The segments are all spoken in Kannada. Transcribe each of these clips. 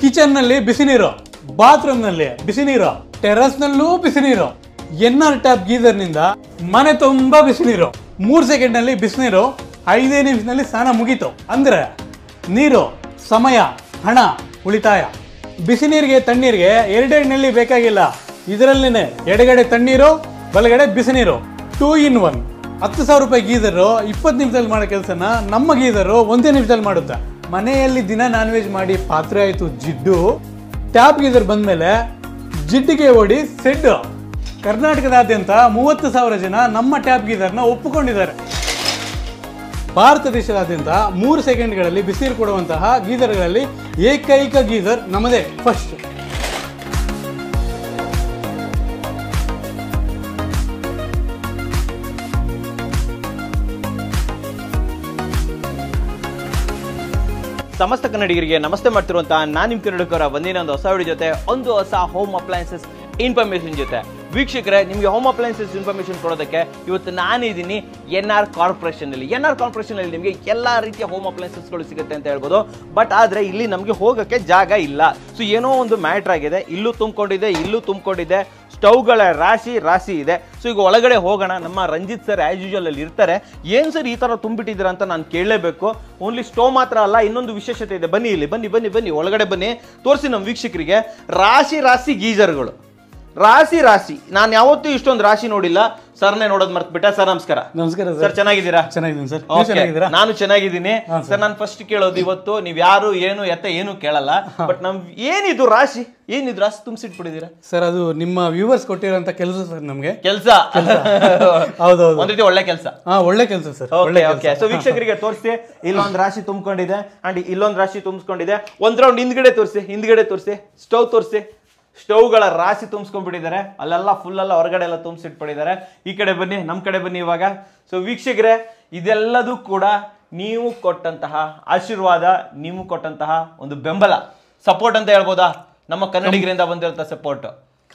ಕಿಚನ್ನಲ್ಲಿ ಬಿಸಿ ನೀರು ಬಾತ್ರೂಮ್ನಲ್ಲಿ ಬಿಸಿ ನೀರು ಟೆರಸ್ ನಲ್ಲೂ ಬಿಸಿ ನೀರು. ಎನ್ ಆರ್ ಟ್ಯಾಪ್ ಗೀಸರ್ನಿಂದ ಮನೆ ತುಂಬಾ ಬಿಸಿ ನೀರು. ಮೂರ್ ಸೆಕೆಂಡ್ನಲ್ಲಿ ಬಿಸಿನೀರು ಐದೇ ನಿಮಿಷದಲ್ಲಿ ಸ್ನಾನ ಮುಗೀತು. ಅಂದ್ರೆ ನೀರು, ಸಮಯ, ಹಣ ಉಳಿತಾಯ. ಬಿಸಿ ನೀರಿಗೆ, ತಣ್ಣೀರಿಗೆ ಎರಡೆರಡಿನಲ್ಲಿ ಬೇಕಾಗಿಲ್ಲ. ಇದರಲ್ಲಿನೇ ಎಡಗಡೆ ತಣ್ಣೀರು, ಬಲಗಡೆ ಬಿಸಿ ನೀರು. Two in one. ಹತ್ತು ಸಾವಿರ ರೂಪಾಯಿ ಗೀಸರು ಇಪ್ಪತ್ತು ನಿಮಿಷದಲ್ಲಿ ಮಾಡೋ ಕೆಲಸನ ನಮ್ಮ ಗೀಸರು ಒಂದೇ ನಿಮಿಷದಲ್ಲಿ ಮಾಡುತ್ತೆ. ಮನೆಯಲ್ಲಿ ದಿನ ನಾನ್ ವೆಜ್ ಮಾಡಿ ಪಾತ್ರೆ ಆಯಿತು, ಜಿಡ್ಡು. ಟ್ಯಾಪ್ ಗೀಸರ್ ಬಂದಮೇಲೆ ಜಿಡ್ಡಿಗೆ ಓಡಿ ಸೆಡ್ ಕರ್ನಾಟಕದಾದ್ಯಂತ ಮೂವತ್ತು ಸಾವಿರ ಜನ ನಮ್ಮ ಟ್ಯಾಪ್ ಗೀಸರ್ನ ಒಪ್ಪಿಕೊಂಡಿದ್ದಾರೆ. ಭಾರತ ದೇಶದಾದ್ಯಂತ ಮೂರು ಸೆಕೆಂಡ್ಗಳಲ್ಲಿ ಬಿಸಿರು ಕೊಡುವಂತಹ ಗೀಸರ್ಗಳಲ್ಲಿ ಏಕೈಕ ಗೀಸರ್ ನಮ್ಮದೇ ಫಸ್ಟ್ ಸಮಸ್ತ ಕನ್ನಡಿಗರಿಗೆ ನಮಸ್ತೆ ಮಾಡ್ತಿರುವಂತಹ ನಾನು ನಿಮ್ಮ ಕನ್ನಡಕರ ಒಂದಿನ ಒಂದು ಹೊಸ ವಿಡಿಯೋ ಜೊತೆ, ಒಂದು ಹೊಸ ಹೋಮ್ ಅಪ್ಲಯನ್ಸಸ್ ಇನ್ಫಾರ್ಮೇಶನ್ ಜೊತೆ. ವೀಕ್ಷಕರೇ, ನಿಮಗೆ ಹೋಮ್ ಅಪ್ಲಯನ್ಸಸ್ ಇನ್ಫಾರ್ಮೇಶನ್ ಕೊಡೋದಕ್ಕೆ ಇವತ್ತು ನಾನಿದ್ದೀನಿ ಎನ್ ಆರ್ ಕಾರ್ಪೊರೇಷನ್ ಅಲ್ಲಿ. ಎನ್ ಆರ್ ಕಾರ್ಪೊರೇಷನ್ ಅಲ್ಲಿ ನಿಮಗೆ ಎಲ್ಲ ರೀತಿಯ ಹೋಮ್ ಅಪ್ಲಯನ್ಸಸ್ಗಳು ಸಿಗುತ್ತೆ ಅಂತ ಹೇಳ್ಬೋದು. ಬಟ್ ಆದ್ರೆ ಇಲ್ಲಿ ನಮಗೆ ಹೋಗೋಕ್ಕೆ ಜಾಗ ಇಲ್ಲ. ಸೊ ಏನೋ ಒಂದು ಮ್ಯಾಟ್ರ್ ಆಗಿದೆ. ಇಲ್ಲೂ ತುಂಬಿಕೊಂಡಿದೆ ಇಲ್ಲೂ ತುಂಬಿಕೊಂಡಿದೆ. ಸ್ಟವ್ಗಳ ರಾಶಿ ರಾಶಿ ಇದೆ. ಸೊ ಈಗ ಒಳಗಡೆ ಹೋಗೋಣ. ನಮ್ಮ ರಂಜಿತ್ ಸರ್ ಆಸ್ ಯೂಶುವಲ್ ಅಲ್ಲಿ ಇರ್ತಾರೆ. ಏನ್ ಸರ್ ಈ ತರ ತುಂಬಿಟ್ಟಿದ್ದೀರಾ ಅಂತ ನಾನು ಕೇಳಲೇಬೇಕು. ಓನ್ಲಿ ಸ್ಟವ್ ಮಾತ್ರ ಅಲ್ಲ, ಇನ್ನೊಂದು ವಿಶೇಷತೆ ಇದೆ. ಬನ್ನಿ ಇಲ್ಲಿ. ಬನ್ನಿ ಬನ್ನಿ ಬನ್ನಿ. ಒಳಗಡೆ ಬನ್ನಿ. ತೋರಿಸಿ ನಮ್ಮ ವೀಕ್ಷಕರಿಗೆ. ರಾಶಿ ರಾಶಿ ಗೀಜರ್ಗಳು. ರಾಶಿ ರಾಶಿ. ನಾನು ಯಾವತ್ತೂ ಇಷ್ಟೊಂದು ರಾಶಿ ನೋಡಿಲ್ಲ. ಸರ್ನೇ ನೋಡೋದು ಮರ್ತ್ಬಿಟ್ಟ. ಸರ್ ನಮಸ್ಕಾರ. ನಮಸ್ಕಾರ ಸರ್. ಚೆನ್ನಾಗಿದ್ದೀರಾ? ಚೆನ್ನಾಗಿದ್ದೀನಿ ಸರ್. ಚೆನ್ನಾಗಿದ್ದೀರಾ? ನಾನು ಚೆನ್ನಾಗಿದ್ದೀನಿ. ಸರ್. ನಾನು ಫಸ್ಟ್ ಕೇಳೋದು ಇವತ್ತು. ನೀವ್ ಯಾರು ಏನು ಎತ್ತ ಏನು ಕೇಳಲ್ಲ. ಬಟ್ ನಮ್ ಏನಿದು ರಾಶಿ? ಏನಿದು ರಾಶಿ? ತುಂಬಿಸಿಟ್ಬಿಟ್ಟಿದ್ದೀರಾ ಸರ್ ಅದು ನಿಮ್ಮ ವ್ಯೂವರ್ಸ್ ಕೊಟ್ಟಿರೋಂಥ ಕೆಲಸ ಸರ್ ನಮಗೆ. ಕೆಲಸ. ಹೌದೌದು. ಒಂದ್ ರೀತಿ ಒಳ್ಳೆ ಕೆಲಸ. ಹಾ ಒಳ್ಳೆ ಕೆಲಸ ಸರ್. ಒಳ್ಳೆ ಓಕೆ ಸೊ ವೀಕ್ಷಕರಿಗೆ ತೋರಿಸಿ ಇಲ್ಲೊಂದು ರಾಶಿ ತುಂಬಿಕೊಂಡಿದೆ. ಅಂಡ್ ಇಲ್ಲೊಂದು ರಾಶಿ ತುಂಬಿಸ್ಕೊಂಡಿದೆ. ಒಂದ್ ರೌಂಡ್ ಹಿಂದ್ಗಡೆ ತೋರಿಸಿ ಹಿಂದ್ಗಡೆ ತೋರಿಸಿ. ಸ್ಟವ್ ತೋರಿಸಿ. ಸ್ಟವ್ಗಳ ರಾಶಿ ತುಂಬಿಸ್ಕೊಂಡ್ಬಿಟ್ಟಿದ್ದಾರೆ. ಅಲ್ಲೆಲ್ಲ ಫುಲ್ ಎಲ್ಲ ಹೊರಗಡೆ ಎಲ್ಲ ತುಂಬಿಸಿಟ್ಬಿಟ್ಟಿದ್ದಾರೆ. ಈ ಕಡೆ ಬನ್ನಿ ನಮ್ಮ ಕಡೆ ಬನ್ನಿ ಇವಾಗ. ಸೊ ವೀಕ್ಷಕರೇ, ಇದೆಲ್ಲದೂ ಕೂಡ ನೀವು ಕೊಟ್ಟಂತಹ ಆಶೀರ್ವಾದ, ನೀವು ಕೊಟ್ಟಂತಹ ಒಂದು ಬೆಂಬಲ ಸಪೋರ್ಟ್ ಅಂತ ಹೇಳ್ಬೋದಾ? ನಮ್ಮ ಕನ್ನಡಿಗರಿಂದ ಬಂದಿರೋ ಸಪೋರ್ಟ್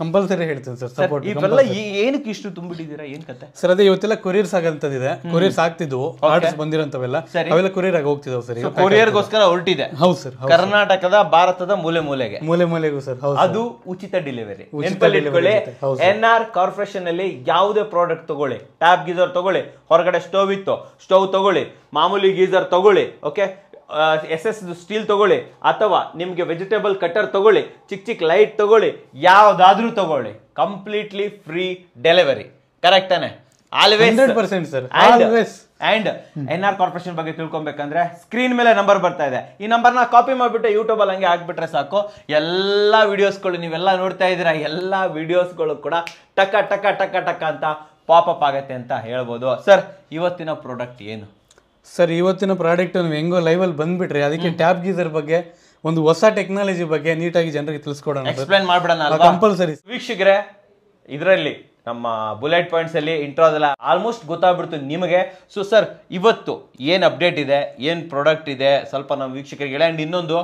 ಕಂಪಲ್ಸರಿ ಹೇಳ್ತೀನಿ ಸರ್ ಸಪೋರ್ಟ್ ಇವೆಲ್ಲ ಏನಕ್ಕೆ ಇಷ್ಟು ತುಂಬಿಟ್ಟಿದ್ದೀರಾ ಏನ್ ಕತೆ? ಸರ್ ಅದೇ ಇವತ್ತೆಲ್ಲ ಕೊರಿಯರ್ಸ್ ಆಗಂತದಿದೆ. ಕೊರಿಯರ್ಸ್ ಆಗ್ತಿದ್ವು ಆರ್ಡರ್ಸ್ ಬಂದಿರೋಂಥವೆಲ್ಲ. ಸರಿ. ಅವೆಲ್ಲ ಕೊರಿಯರ್ ಆಗಿ ಹೋಗ್ತಿದಾವೆ ಸರ್ ಕೊರಿಯರ್ಗೋಸ್ಕರ ಹೊರಟಿದೆ ಹೌದು ಸರ್ ಕರ್ನಾಟಕದ ಭಾರತದ ಮೂಲೆ ಮೂಲೆಗೆ. ಮೂಲೆ ಮೂಲೆಗೂ ಸರ್ ಅದು ಉಚಿತ ಡೆಲಿವರಿ ನೆನಪಲ್ಲಿ ಎನ್ ಆರ್ ಕಾರ್ಪೊರೇಷನ್ ಅಲ್ಲಿ ಯಾವುದೇ ಪ್ರಾಡಕ್ಟ್ ತಗೊಳ್ಳಿ. ಟ್ಯಾಪ್ ಗೀಸರ್ ತಗೊಳ್ಳಿ. ಹೊರಗಡೆ ಸ್ಟೋವ್ ಇತ್ತು ಸ್ಟೋವ್ ತಗೊಳ್ಳಿ. ಮಾಮೂಲಿ ಗೀಸರ್ ತಗೊಳ್ಳಿ ಓಕೆ ಎಸ್ ಎಸ್ ಸ್ಟೀಲ್ ತಗೊಳ್ಳಿ ಅಥವಾ ನಿಮಗೆ ವೆಜಿಟೇಬಲ್ ಕಟ್ಟರ್ ತಗೊಳ್ಳಿ ಚಿಕ್ಕ ಚಿಕ್ಕ ಲೈಟ್ ತಗೊಳ್ಳಿ ಯಾವುದಾದ್ರೂ ತಗೊಳ್ಳಿ. ಕಂಪ್ಲೀಟ್ಲಿ ಫ್ರೀ ಡೆಲಿವರಿ ಕರೆಕ್ಟ್ ತಾನೆ? Always 100% and Always. And N R corporation ಬಗ್ಗೆ ತಿಳ್ಕೊಬೇಕಂದ್ರೆ ಸ್ಕ್ರೀನ್ ಮೇಲೆ ನಂಬರ್ ಬರ್ತಾ ಇದೆ. ಈ ನಂಬರ್ನ ಕಾಪಿ ಮಾಡಿಬಿಟ್ಟು ಯೂಟ್ಯೂಬ್ ಅಲ್ಲಿ ಹಂಗೆ ಹಾಕ್ಬಿಟ್ರೆ ಸಾಕು. ಎಲ್ಲ ವಿಡಿಯೋಸ್ಗಳು ನೀವೆಲ್ಲ ನೋಡ್ತಾ ಇದ್ದೀರಾ ಎಲ್ಲ ವಿಡಿಯೋಸ್ಗಳು ಕೂಡ ಟಕ ಟಕ ಟಕ ಟಕ ಅಂತ ಪಾಪ್ ಅಪ್ ಆಗತ್ತೆ ಅಂತ ಹೇಳ್ಬೋದು. ಸರ್ ಇವತ್ತಿನ ಪ್ರಾಡಕ್ಟ್ ಏನು? ಸರ್ ಇವತ್ತಿನ ಪ್ರಾಡಕ್ಟ್ ನೀವು ಹೆಂಗೋ ಲೈವಲ್ಲಿ ಬಂದ್ಬಿಟ್ರಿ. ಅದಕ್ಕೆ ಟ್ಯಾಪ್ ಗೀಸರ್ ಬಗ್ಗೆ ಒಂದು ಹೊಸ ಟೆಕ್ನಾಲಜಿ ಬಗ್ಗೆ ನೀಟಾಗಿ ಜನರಿಗೆ ತಿಳಿಸ್ಕೊಡೋಣ ಎಕ್ಸ್ಪ್ಲೈನ್ ಮಾಡ್ಬಿಡೋಣ ಕಂಪಲ್ಸರಿ ವೀಕ್ಷಕರೇ ಇದರಲ್ಲಿ ನಮ್ಮ ಬುಲೆಟ್ ಪಾಯಿಂಟ್ಸ್ ಅಲ್ಲಿ ಇಂಟ್ರೋದೆಲ್ಲ ಆಲ್ಮೋಸ್ಟ್ ಗೊತ್ತಾಗ್ಬಿಡ್ತು ನಿಮಗೆ. ಸೊ ಸರ್ ಇವತ್ತು ಏನು ಅಪ್ಡೇಟ್ ಇದೆ? ಏನು ಪ್ರಾಡಕ್ಟ್ ಇದೆ? ಸ್ವಲ್ಪ ನಮ್ಮ ವೀಕ್ಷಕರಿಗೆ ಹೇಳಿ. ಆ್ಯಂಡ್ ಇನ್ನೊಂದು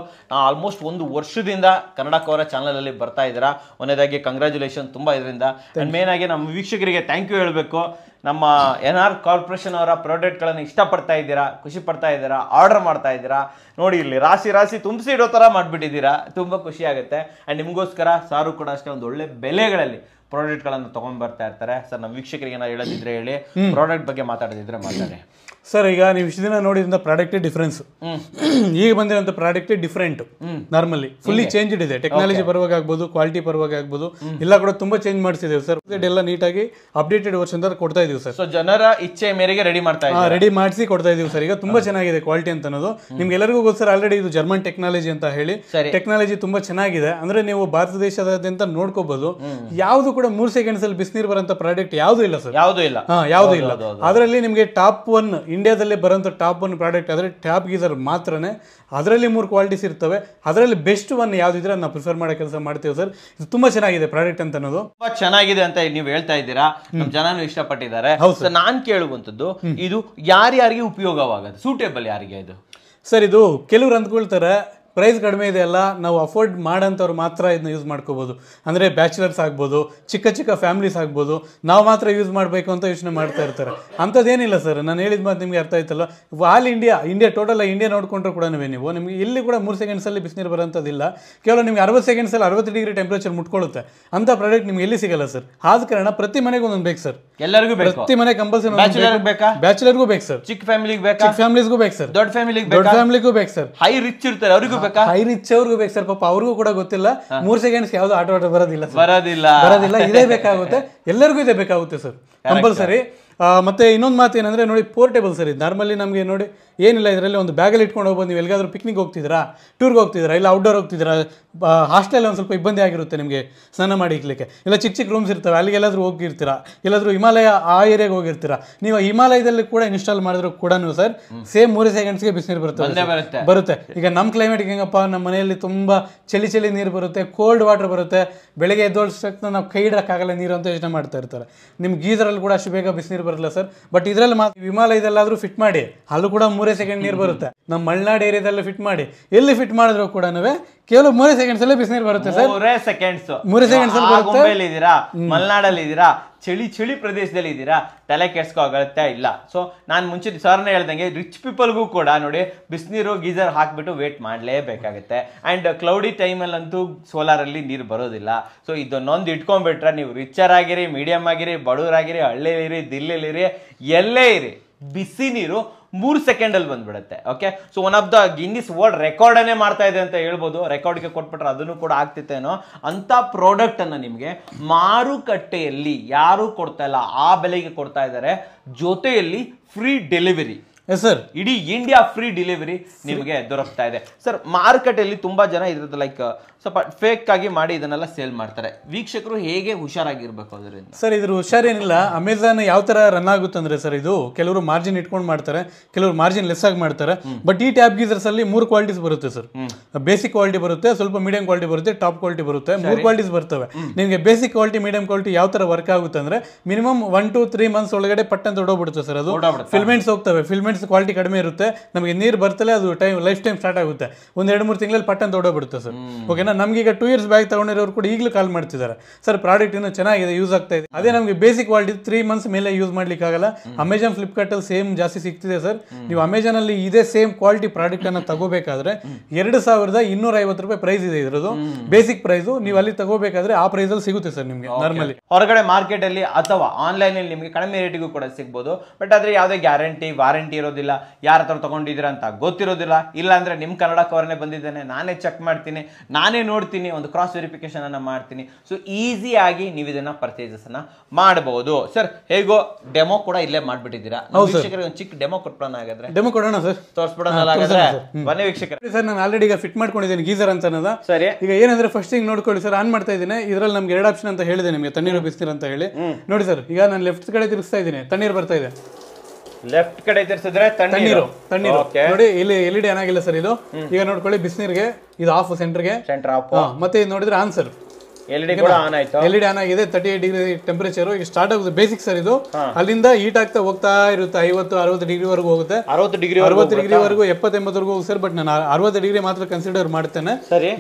ಆಲ್ಮೋಸ್ಟ್ ಒಂದು ವರ್ಷದಿಂದ ಕನ್ನಡ ಕೋರ ಚಾನಲಲ್ಲಿ ಬರ್ತಾ ಇದ್ದೀರಾ. ಒಂದೇದಾಗಿ ಕಂಗ್ರ್ಯಾಚುಲೇಷನ್ ತುಂಬಾ ಇದರಿಂದ. ಅಂಡ್ ಮೇನ್ ಆಗಿ ನಮ್ಮ ವೀಕ್ಷಕರಿಗೆ ಥ್ಯಾಂಕ್ ಯು ಹೇಳಬೇಕು. ನಮ್ಮ ಎನ್ ಆರ್ ಕಾರ್ಪೊರೇಷನ್ ಅವರ ಪ್ರಾಡಕ್ಟ್ಗಳನ್ನು ಇಷ್ಟಪಡ್ತಾ ಇದ್ದೀರಾ? ಖುಷಿ ಪಡ್ತಾ ಇದ್ದೀರಾ? ಆರ್ಡರ್ ಮಾಡ್ತಾ ಇದ್ದೀರಾ? ನೋಡಿ ಇಲ್ಲಿ ರಾಶಿ ರಾಶಿ ತುಂಬಿಸಿ ಇಡೋ ಥರ ಮಾಡಿಬಿಟ್ಟಿದ್ದೀರಾ? ತುಂಬ ಖುಷಿ ಆಗುತ್ತೆ. ಆ್ಯಂಡ್ ನಿಮಗೋಸ್ಕರ ಸಾರು ಕೂಡ ಅಷ್ಟೇ ಒಂದು ಒಳ್ಳೆ ಬೆಲೆಗಳಲ್ಲಿ ಪ್ರಾಡಕ್ಟ್ಗಳನ್ನು ತಗೊಂಡ್ ಬರ್ತಾ ಇರ್ತಾರೆ. ಸರ್ ನಮ್ಮ ವೀಕ್ಷಕರಿಗೆ ಏನಾದ್ರು ಹೇಳೋದಿದ್ರೆ ಹೇಳಿ. ಪ್ರಾಡಕ್ಟ್ ಬಗ್ಗೆ ಮಾತಾಡೋದಿದ್ರೆ ಮಾತಾಡಿ. ಸರ್ ಈಗ ನೀವು ಇಷ್ಟು ದಿನ ನೋಡಿದ್ರಿಂದ ಪ್ರಾಡಕ್ಟ್ ಡಿಫ್ರೆನ್ಸ್ ಈಗ ಬಂದಿರೋಂಥ product different normally fully change ಇದೆ. ಟೆಕ್ನಾಲಜಿ ಪರವಾಗಿ ಆಗ್ಬೋದು ಕ್ವಾಲಿಟಿ ಪರವಾಗಿ ಆಗ್ಬೋದು. ಎಲ್ಲ ಕೂಡ ತುಂಬಾ ಚೇಂಜ್ ಮಾಡಿಸಿದ್ದೇವೆ ಸರ್. ಎಲ್ಲ ನೀಟಾಗಿ ಅಪ್ಡೇಟೆಡ್ ವರ್ಷನ್ ಕೊಡ್ತಾ ಇದೀವಿ ಸರ್. ಸೊ ಜನರ ಇಚ್ಛೆ ಮೇರೆಗೆ ರೆಡಿ ಮಾಡ್ತಾ ಇದ್ದೀವಿ ರೆಡಿ ಮಾಡಿಸಿ ಕೊಡ್ತಾ ಇದೀವಿ ಸರ್. ಈಗ ತುಂಬಾ ಚೆನ್ನಾಗಿದೆ ಕ್ವಾಲಿಟಿ ಅಂತ ಅನ್ನೋದು ನಿಮ್ಗೆ ಎಲ್ಲರಿಗೂ ಗೊತ್ತು ಸರ್ ಆಲ್ರೆಡಿ ಇದು ಜರ್ಮನ್ ಟೆಕ್ನಾಲಜಿ ಅಂತ ಹೇಳಿ. ಟೆಕ್ನಾಲಜಿ ತುಂಬಾ ಚೆನ್ನಾಗಿದೆ. ಅಂದ್ರೆ ನೀವು ಭಾರತ ದೇಶದಾದ್ಯಂತ ನೋಡ್ಕೋಬಹುದು ಯಾವುದು ಕೂಡ ಮೂರ್ ಸೆಕೆಂಡ್ಸ್ ಅಲ್ಲಿ ಬಿಸಿನೀರು ಬರೋಂಥ ಪ್ರಾಡಕ್ಟ್ ಯಾವುದು ಇಲ್ಲ ಸರ್. ಯಾವುದೂ ಇಲ್ಲ. ಹಾ ಯಾವುದು ಇಲ್ಲ. ಅದರಲ್ಲಿ ನಿಮಗೆ ಟಾಪ್ ಒನ್ ಇಂಡಿಯಾದಲ್ಲಿ ಬರೋಂಥ ಟಾಪ್ ಒನ್ ಪ್ರಾಡಕ್ಟ್ ಆದರೆ ಟ್ಯಾಪ್ ಗೀಸರ್ ಮಾತ್ರನೇ. ಅದರಲ್ಲಿ ಮೂರು ಕ್ವಾಲಿಟೀಸ್ ಇರ್ತವೆ. ಅದರಲ್ಲಿ ಬೆಸ್ಟ್ ಒನ್ ಯಾವ್ದಿದ್ರೆ ನಾವು ಪ್ರಿಫರ್ ಮಾಡೋ ಕೆಲಸ ಮಾಡ್ತೀವಿ ಸರ್. ಇದು ತುಂಬಾ ಚೆನ್ನಾಗಿದೆ ಪ್ರಾಡಕ್ಟ್ ಅಂತ ಅನ್ನೋದು. ತುಂಬಾ ಚೆನ್ನಾಗಿದೆ ಅಂತ ನೀವು ಹೇಳ್ತಾ ಇದ್ದೀರಾ. ನಮ್ಮ ಜನನು ಇಷ್ಟಪಟ್ಟಿದ್ದಾರೆ. ಕೇಳುವಂಥದ್ದು ನಾನ್ ಕೇಳುವಂತದ್ದು ಇದು ಯಾರ್ಯಾರಿಗೆ ಉಪಯೋಗವಾಗದು? ಸೂಟೇಬಲ್ ಯಾರಿಗೆ ಇದು? ಸರ್ ಇದು ಕೆಲವರು ಅಂದ್ಕೊಳ್ತಾರೆ ಪ್ರೈಸ್ ಕಡಿಮೆ ಇದೆ ಅಲ್ಲ ನಾವು ಅಫೋರ್ಡ್ ಮಾಡೋಂಥವ್ರು ಮಾತ್ರ ಇದನ್ನ ಯೂಸ್ ಮಾಡ್ಕೋಬೋದು. ಅಂದರೆ ಬ್ಯಾಚುಲರ್ಸ್ ಆಗ್ಬೋದು ಚಿಕ್ಕ ಚಿಕ್ಕ ಫ್ಯಾಮಿಲೀಸ್ ಆಗ್ಬೋದು ನಾವು ಮಾತ್ರ ಯೂಸ್ ಮಾಡಬೇಕು ಅಂತ ಯೋಚನೆ ಮಾಡ್ತಾ ಇರ್ತಾರೆ. ಅಂಥದ್ದೇನಿಲ್ಲ ಸರ್ ನಾನು ಹೇಳಿದ ಮಾತು ನಿಮಗೆ ಅರ್ಥ ಆಯ್ತಲ್ಲ all India India total India ನೋಡ್ಕೊಂಡ್ರೆ ಕೂಡ ನೀವು ನಿಮಗೆ ಇಲ್ಲಿ ಕೂಡ ಮೂರು ಸೆಕೆಂಡ್ಸಲ್ಲಿ ಬಿಸಿನೀರು ಬರೋಂಥದ್ದಿಲ್ಲ ಕೇವಲ ನಿಮಗೆ ಅರವತ್ತು ಸೆಕೆಂಡ್ಸಲ್ಲಿ ಅರವತ್ತು ಡಿಗ್ರಿ ಟೆಂಪ್ರೇಚರ್ ಮುಟ್ಕೊಳ್ಳುತ್ತೆ. ಅಂಥ ಪ್ರಾಡಕ್ಟ್ ನಿಮ್ಗೆ ಎಲ್ಲಿ ಸಿಗಲ್ಲ ಸರ್. ಆದ ಕಾರಣ ಪ್ರತಿ ಮನೆಗೂ ಒಂದೊಂದು ಬೇಕು ಸರ್. ಎಲ್ಲರಿಗೂ ಬೇಕು. ಪ್ರತಿ ಮನೆ ಕಂಪಲ್ಸರಿ ಬ್ಯಾಚುಲರ್ಗೂ ಬೇಕಾ. ಬ್ಯಾಚುಲರ್ಗೂ ಬೇಕು ಸರ್. ಚಿಕ್ಕ ಫ್ಯಾಮಿಲಿಗೆ ಬೇಕಾ? ಚಿಕ್ಕ ಫ್ಯಾಮಿಲೀಸ್ಗೂ ಬೇಕು ಸರ್. ದೊಡ್ಡ ಫ್ಯಾಮಿಲಿಗೆ ದೊಡ್ಡ ಫ್ಯಾಮಿಲಿಗೂ ಬೇಕು ಸರ್. ಹೈ ರಿಚ್ ಇರ್ತಾರೆ ಅವ್ರಿಗೂ ಬೇಕಾ ಹೈ ರಿಚ್ ಅವ್ರಿಗೂ ಬೇಕು ಸರ್ ಪಾಪ ಅವ್ರಿಗೂ ಕೂಡ ಗೊತ್ತಿಲ್ಲ. ಮೂರ್ ಸೆಕೆಂಡ್ಸ್ ಯಾವ್ದು ಆಟ ಆಟ ಬರೋದಿಲ್ಲ ಬರೋದಿಲ್ಲ. ಬರೋದಿಲ್ಲ ಇದೇ ಬೇಕಾಗುತ್ತೆ. ಎಲ್ಲರಿಗೂ ಇದೇ ಬೇಕಾಗುತ್ತೆ ಸರ್. ಕಂಪಲ್ಸರಿ. ಮತ್ತೆ ಇನ್ನೊಂದು ಮಾತು ಏನಂದ್ರೆ ನೋಡಿ ಪೋರ್ಟೇಬಲ್ ಸರ್ ಇದು. ನಾರ್ಮಲಿ ನಮಗೆ ನೋಡಿ ಏನಿಲ್ಲ ಇದರಲ್ಲಿ ಒಂದು ಬ್ಯಾಗಲ್ಲಿ ಇಟ್ಕೊಂಡು ಹೋಗ್ಬೋದು. ನೀವು ಎಲ್ಲಿಗಾದ್ರೂ ಪಿಕ್ನಿಕ್ ಹೋಗ್ತಿದ್ದೀರಾ? ಟೂರ್ಗೆ ಹೋಗ್ತಿದ್ದೀರಾ? ಇಲ್ಲ ಔಟ್ಡೋರ್ ಹೋಗ್ತಿದ್ದೀರಾ? ಹಾಸ್ಟೆಲ್ ಒಂದು ಸ್ವಲ್ಪ ಇಬ್ಬಂದಿ ಆಗಿರುತ್ತೆ ನಿಮಗೆ ಸ್ನಾನ ಮಾಡಿ ಇಕ್ಲಿಕ್ಕೆ ಇಲ್ಲ ಚಿಕ್ಕ ಚಿಕ್ಕ ರೂಮ್ಸ್ ಇರ್ತವೆ ಅಲ್ಲಿಗೆಲ್ಲಾದರೂ ಹೋಗಿರ್ತೀರಾ? ಎಲ್ಲಾದರೂ ಹಿಮಾಲಯ ಆ ಏರಿಯಾಗೆ ಹೋಗಿರ್ತೀರಾ? ನೀವು ಹಿಮಾಲಯದಲ್ಲಿ ಕೂಡ ಇನ್ಸ್ಟಾಲ್ ಮಾಡಿದ್ರು ಕೂಡ ಸರ್ ಸೇಮ್ ಮೂರು ಸೆಕೆಂಡ್ಸ್ಗೆ ಬಿಸಿನೀರು ಬರುತ್ತೆ. ಬರುತ್ತೆ. ಬರುತ್ತೆ. ಈಗ ನಮ್ಮ ಕ್ಲೈಮೇಟ್ ಹೆಂಗಪ್ಪ ನಮ್ಮ ಮನೆಯಲ್ಲಿ ತುಂಬಾ ಚಳಿ ಚಳಿ ನೀರು ಬರುತ್ತೆ ಕೋಲ್ಡ್ ವಾಟರ್ ಬರುತ್ತೆ. ಬೆಳಗ್ಗೆ ಎದ್ದೋಳ್ಸಕ್ಕೆ ನಾವು ಕೈ ಇಡೋಕ್ಕಾಗಲ್ಲ ನೀರು ಅಂತ ಯೋಚನೆ ಮಾಡ್ತಾ ಇರ್ತಾರೆ. ನಿಮ್ಗೆ ಗೀಸರಲ್ಲಿ ಕೂಡ ಅಷ್ಟು ಬೇಗ ಬಿಸಿನೀರು ಬರಲ್ಲ ಸರ್. ಬಟ್ ಇದರಲ್ಲಿ ಮಾತ್ರ ಹಿಮಾಲಯದಲ್ಲಾದರೂ ಫಿಟ್ ಮಾಡಿ ಅಲ್ಲೂ ಕೂಡ ಮೂರೇ ಸೆಕೆಂಡ್ ನೀರು ಬರುತ್ತೆ. ನಮ್ಮ ಮಲ್ನಾಡ್ ಏರಿಯಾದಲ್ಲಿ ಫಿಟ್ ಮಾಡಿ. ಎಲ್ಲಿ ಫಿಟ್ ಮಾಡಿದ್ರು ಕೂಡ ಕೇವಲ ಮೂರೇ ಸೆಕೆಂಡ್ಸ್ ಅಲ್ಲೇ ಬಿಸಿನೀರು ಬರುತ್ತೆ ಸರ್. ಮೂರೇ ಸೆಕೆಂಡ್ಸ್ ಮೂರೇ ಸೆಕೆಂಡ್ಸ್ ಬರುತ್ತೆ. ಇದ್ದೀರಾ ಮಲ್ನಾಡಲ್ಲಿ ಇದ್ದೀರಾ? ಚಳಿ ಚಳಿ ಪ್ರದೇಶದಲ್ಲಿ ಇದ್ದೀರಾ ತಲೆ ಕೆಡ್ಸ್ಕೋ ಅಗತ್ಯ ಇಲ್ಲ. ಸೊ ನಾನು ಮುಂಚೆ ಸರ್ನೇ ಹೇಳ್ದಂಗೆ ರಿಚ್ ಪೀಪಲ್ಗೂ ಕೂಡ ನೋಡಿ ಬಿಸಿನೀರು ಗೀಸರ್ ಹಾಕ್ಬಿಟ್ಟು ವೇಟ್ ಮಾಡಲೇಬೇಕಾಗುತ್ತೆ. ಆ್ಯಂಡ್ ಕ್ಲೌಡಿ ಟೈಮಲ್ಲಂತೂ ಸೋಲಾರಲ್ಲಿ ನೀರು ಬರೋದಿಲ್ಲ. ಸೊ ಇದನ್ನೊಂದು ಇಟ್ಕೊಂಡ್ಬಿಟ್ರೆ ನೀವು ರಿಚರ್ ಆಗಿರಿ ಮೀಡಿಯಮ್ ಆಗಿರಿ ಬಡವರಾಗಿರಿ ಹಳ್ಳಿಲಿರಿ ದಿಲ್ಲಿಲಿರಿ ಎಲ್ಲೇ ಇರಿ. ಬಿಸಿ ನೀರು ಮೂರು ಸೆಕೆಂಡಲ್ಲಿ ಬಂದ್ಬಿಡುತ್ತೆ okay so one of the Guinness world ರೆಕಾರ್ಡನ್ನೇ ಮಾಡ್ತಾ ಇದೆ ಅಂತ ಹೇಳ್ಬೋದು. ರೆಕಾರ್ಡ್ಗೆ ಕೊಟ್ಬಿಟ್ರೆ ಅದನ್ನು ಕೂಡ ಆಗ್ತಿತ್ತೇನೋ. ಅಂಥ ಪ್ರಾಡಕ್ಟನ್ನು ನಿಮಗೆ ಮಾರುಕಟ್ಟೆಯಲ್ಲಿ ಯಾರೂ ಕೊಡ್ತಾ ಇಲ್ಲ. ಆ ಬೆಲೆಗೆ ಕೊಡ್ತಾ ಇದ್ದಾರೆ. ಜೊತೆಯಲ್ಲಿ ಫ್ರೀ ಡೆಲಿವರಿ ಸರ್ ಇಡೀ ಇಂಡಿಯಾ ಫ್ರೀ ಡೆಲಿವರಿ ನಿಮಗೆ ದೊರಕ್ತಾ ಇದೆ. ಸರ್ ಮಾರುಕಟ್ಟೆಯಲ್ಲಿ ತುಂಬಾ ಜನ ಇದ್ರದ್ದು ಲೈಕ್ ಸ್ವಲ್ಪ ಫೇಕ್ ಆಗಿ ಮಾಡಿ ಇದನ್ನೆಲ್ಲ ಸೇಲ್ ಮಾಡ್ತಾರೆ. ವೀಕ್ಷಕರು ಹೇಗೆ ಹುಷಾರಾಗಿರ್ಬೇಕು ಅದರಿಂದ? ಸರ್ ಇದ್ರ ಹುಷಾರೇನಿಲ್ಲ ಅಮೆಝಾನ್ ಯಾವ ತರ ರನ್ ಆಗುತ್ತೆ ಅಂದ್ರೆ ಸರ್ ಇದು ಕೆಲವರು ಮಾರ್ಜಿನ್ ಇಟ್ಕೊಂಡು ಮಾಡ್ತಾರೆ ಕೆಲವರು ಮಾರ್ಜಿನ್ ಲೆಸ್ ಆಗಿ ಮಾಡ್ತಾರೆ. ಬಟ್ ಈ ಟ್ಯಾಬ್ ಗೀಸರ್ಸ್ ಅಲ್ಲಿ ಮೂರು ಕ್ವಾಲಿಟೀಸ್ ಬರುತ್ತೆ ಸರ್ ಬೇಸಿಕ್ ಕ್ವಾಲಿಟಿ ಬರುತ್ತೆ ಸ್ವಲ್ಪ ಮೀಡಿಯಂ ಕ್ವಾಲಿಟಿ ಬರುತ್ತೆ ಟಾಪ್ ಕ್ವಾಲಿಟಿ ಬರುತ್ತೆ. ಮೂರು ಕ್ವಾಲಿಟೀಸ್ ಬರ್ತವೆ. ನಿಮಗೆ ಬೇಸಿಕ್ ಕ್ವಾಲಿಟಿ ಮೀಡಿಯಂ ಕ್ವಾಲಿಟಿ ಯಾವ ತರ ವರ್ಕ್ ಆಗುತ್ತೆ ಅಂದ್ರೆ minimum one two three months ಒಳಗಡೆ ಪಟ್ಟಂತ ಹೊಡೋಗ್ಬಿಡುತ್ತೆ ಸರ್ ಅದು. ಫಿಲ್ಮೆಂಟ್ಸ್ ಹೋಗ್ತವೆ. ಫಿಲ್ಮೆಂಟ್ಸ್ ಕ್ವಾಲಿಟಿ ಕಡಿಮೆ ಇರುತ್ತೆ ನಮಗೆ ನೀರು ಬರ್ತಲೇ ಅದು ಟೈಮ್ ಲೈಫ್ ಟೈಮ್ ಸ್ಟಾರ್ಟ್ ಆಗುತ್ತೆ. ಒಂದ್ ಎರಡು ಮೂರು ತಿಂಗಳಲ್ಲಿ ಪಟ್ಟನ್ ಅಂತ ಬಿಡುತ್ತೆ ಸರ್ ಓಕೆನಾ ನಮ್ಗೀಗ ಟೂ ಇಯರ್ಸ್ ಬ್ಯಾಗ್ ತಗೊಂಡಿರೋರು ಕೂಡ ಈಗಲೂ ಕಾಲ್ ಮಾಡ್ತಿದ್ದಾರೆ. ಸರ್ ಪ್ರಾಡಕ್ಟ್ ಇನ್ನೂ ಚೆನ್ನಾಗಿದೆ ಯೂಸ್ ಆಗ್ತಾ ಇದೆ. ಅದೇ ನಮಗೆ ಬೇಸಿಕ್ ಕ್ವಾಲಿಟಿ ತ್ರೀ ಮಂತ್ಸ್ ಮೇಲೆ ಯೂಸ್ ಮಾಡ್ಲಿಕ್ಕೆ ಆಗಲ್ಲ. ಅಮೆಜಾನ್ ಫ್ಲಿಪ್ಕಾರ್ಟ್ ಅಲ್ಲಿ ಸೇಮ್ ಜಾಸ್ತಿ ಸಿಗ್ತಿದೆ ಸರ್ ನೀವು ಅಮೆಜಾನ್ ಅಲ್ಲಿ ಇದೇ ಸೇಮ್ ಕ್ವಾಲಿಟಿ ಪ್ರಾಡಕ್ಟ್ ಅನ್ನ ತಗೋಬೇಕಾದ್ರೆ ಎರಡು ಸಾವಿರದ ಇನ್ನೂರ ಐವತ್ತು ರೂಪಾಯಿ ಪ್ರೈಸ್ ಇದೆ ಇದ್ರದ್ದು. ಬೇಸಿಕ್ ಪ್ರೈಸ್ ನೀವು ಅಲ್ಲಿ ತಗೋಬೇಕಾದ್ರೆ ಆ ಪ್ರೈಸ್ ಅಲ್ಲಿ ಸಿಗುತ್ತೆ ಸರ್ ನಿಮಗೆ ನಾರ್ಮಲಿ ಹೊರಗಡೆ ಮಾರ್ಕೆಟ್ ಅಲ್ಲಿ ಅಥವಾ ಆನ್ಲೈನ್ ಅಲ್ಲಿ ನಿಮಗೆ ಕಡಿಮೆ ರೇಟಿಗೂ ಕೂಡ ಸಿಗ್ಬೋದು. ಬಟ್ ಆದ್ರೆ ಯಾವುದೇ ಗ್ಯಾರಂಟಿ ವಾರಂಟಿ ಇರೋದಿಲ್ಲ ಯಾರ ಹತ್ರ ತೊಗೊಂಡಿದ್ದೀರಾ ಅಂತ ಗೊತ್ತಿರೋದಿಲ್ಲ. ಇಲ್ಲ ಅಂದ್ರೆ ನಿಮ್ ಕನ್ನಡ ಕವರ್ನೇ ಬಂದಿದ್ದೇನೆ ನಾನೇ ಚೆಕ್ ಮಾಡ್ತೀನಿ ನಾನೇ ನೋಡ್ತೀನಿ ಒಂದು ಕ್ರಾಸ್ ವೆರಿಫಿಕೇಶನ್ ಅನ್ನ ಮಾಡ್ತೀನಿ. ಸೊ ಈಸಿಯಾಗಿ ಆಗಿ ನೀವು ಇದನ್ನ ಪರ್ಚೇಸಸ್ ಅನ್ನ ಮಾಡಬಹುದು ಸರ್ ಹೇಗೋ ಡೆಮೋ ಕೂಡ ಇಲ್ಲೇ ಮಾಡಿಬಿಟ್ಟಿದ್ದೀರಾ? ನಮ್ಮ ವೀಕ್ಷಕರಿಗೆ ಒಂದು ಚಿಕ್ಕ ಡೆಮೋ ಕೊಟ್ಬಿಡೋಣ ಹಾಗಾದ್ರೆ. ಡೆಮೋ ಕೊಡೋಣ ಸರ್. ತೋರಿಸ್ಬಿಡೋಣ ಹಾಗಾದ್ರೆ. ಬನ್ನಿ ವೀಕ್ಷಕರ. ಸರ್ ನಾನು ಆಲ್ರೆಡಿ ಈಗ ಫಿಟ್ ಮಾಡ್ಕೊಂಡಿದ್ದೀನಿ ಗೀಸರ್ ಅಂತ ಅನ್ನೋದು. ಸರಿ. ಈಗ ಏನಂದ್ರೆ ಫಸ್ಟ್ ಥಿಂಗ್ ನೋಡ್ಕೊಳ್ಳಿ ಸರ್ ಆನ್ ಮಾಡ್ತಾ ಇದ್ದೀನಿ. ಇದರಲ್ಲಿ ನಮ್ಗೆ ಎರಡು ಆಪ್ಷನ್ ಅಂತ ಹೇಳಿದೆ ನಿಮಗೆ ತಣ್ಣೀರು ಬಿಸ್ತೀರ ಅಂತ ಹೇಳಿ. ನೋಡಿ ಸರ್ ಈಗ ನಾನು ಲೆಫ್ಟ್ ಕಡೆ ತಿರುಗಿಸ್ತಾ ಇದ್ದೀನಿ. ತಣ್ಣೀರು ಬರ್ತಾ ಇದೆ. ಲೆಫ್ಟ್ ಕಡೆ ತಿರ್ಸಿದ್ರೆ ತಣ್ಣೀರು. ತಣ್ಣೀರು ನೋಡಿ ಇಲ್ಲಿ ಎಲ್ ಇಡಿ ಏನಾಗಿಲ್ಲ ಸರ್ ಇದು. ಈಗ ನೋಡ್ಕೊಳ್ಳಿ ಬಿಸಿನೀರಿಗೆ ಇದು ಆಫ್ ಸೆಂಟರ್ಗೆ ಸೆಂಟರ್ ಆಫ್ ಮತ್ತೆ ಇದು ನೋಡಿದ್ರೆ ಆನ್ಸರ್ ಎಲ್ ಡಿ ಕೂಡ ಆನ್ ಆಯ್ತು. ಎಲ್ ಆನ್ ಆಗಿದೆ ತರ್ಟಿ ಏಟ್ ಡಿಗ್ರಿ ಟೆಂಪರೇಚರ್ ಈಗ ಸ್ಟಾರ್ಟ್ ಆಗುತ್ತೆ ಬೇಸಿಕ್ ಸರ್ ಇದು. ಅಲ್ಲಿಂದ ಹೀಟ್ ಆಗ್ತಾ ಹೋಗ್ತಾ ಇರುತ್ತೆ ಐವತ್ತು ಅರವತ್ತು ಡಿಗ್ರಿ ವರೆಗೂ ಹೋಗುತ್ತೆ. ಅರವತ್ತು ಡಿಗ್ರಿ ಅರವತ್ತು ಡಿಗ್ರಿ ವರೆಗೂ ಎಪ್ಪತ್ತೆಂಬತ್ತವರೆಗೂ ಹೋಗುತ್ತೆ ಸರ್ ಬಟ್ ನಾನು ಅರವತ್ತು ಡಿಗ್ರಿ ಮಾತ್ರ ಕನ್ಸಿಡರ್ ಮಾಡ್ತೇನೆ.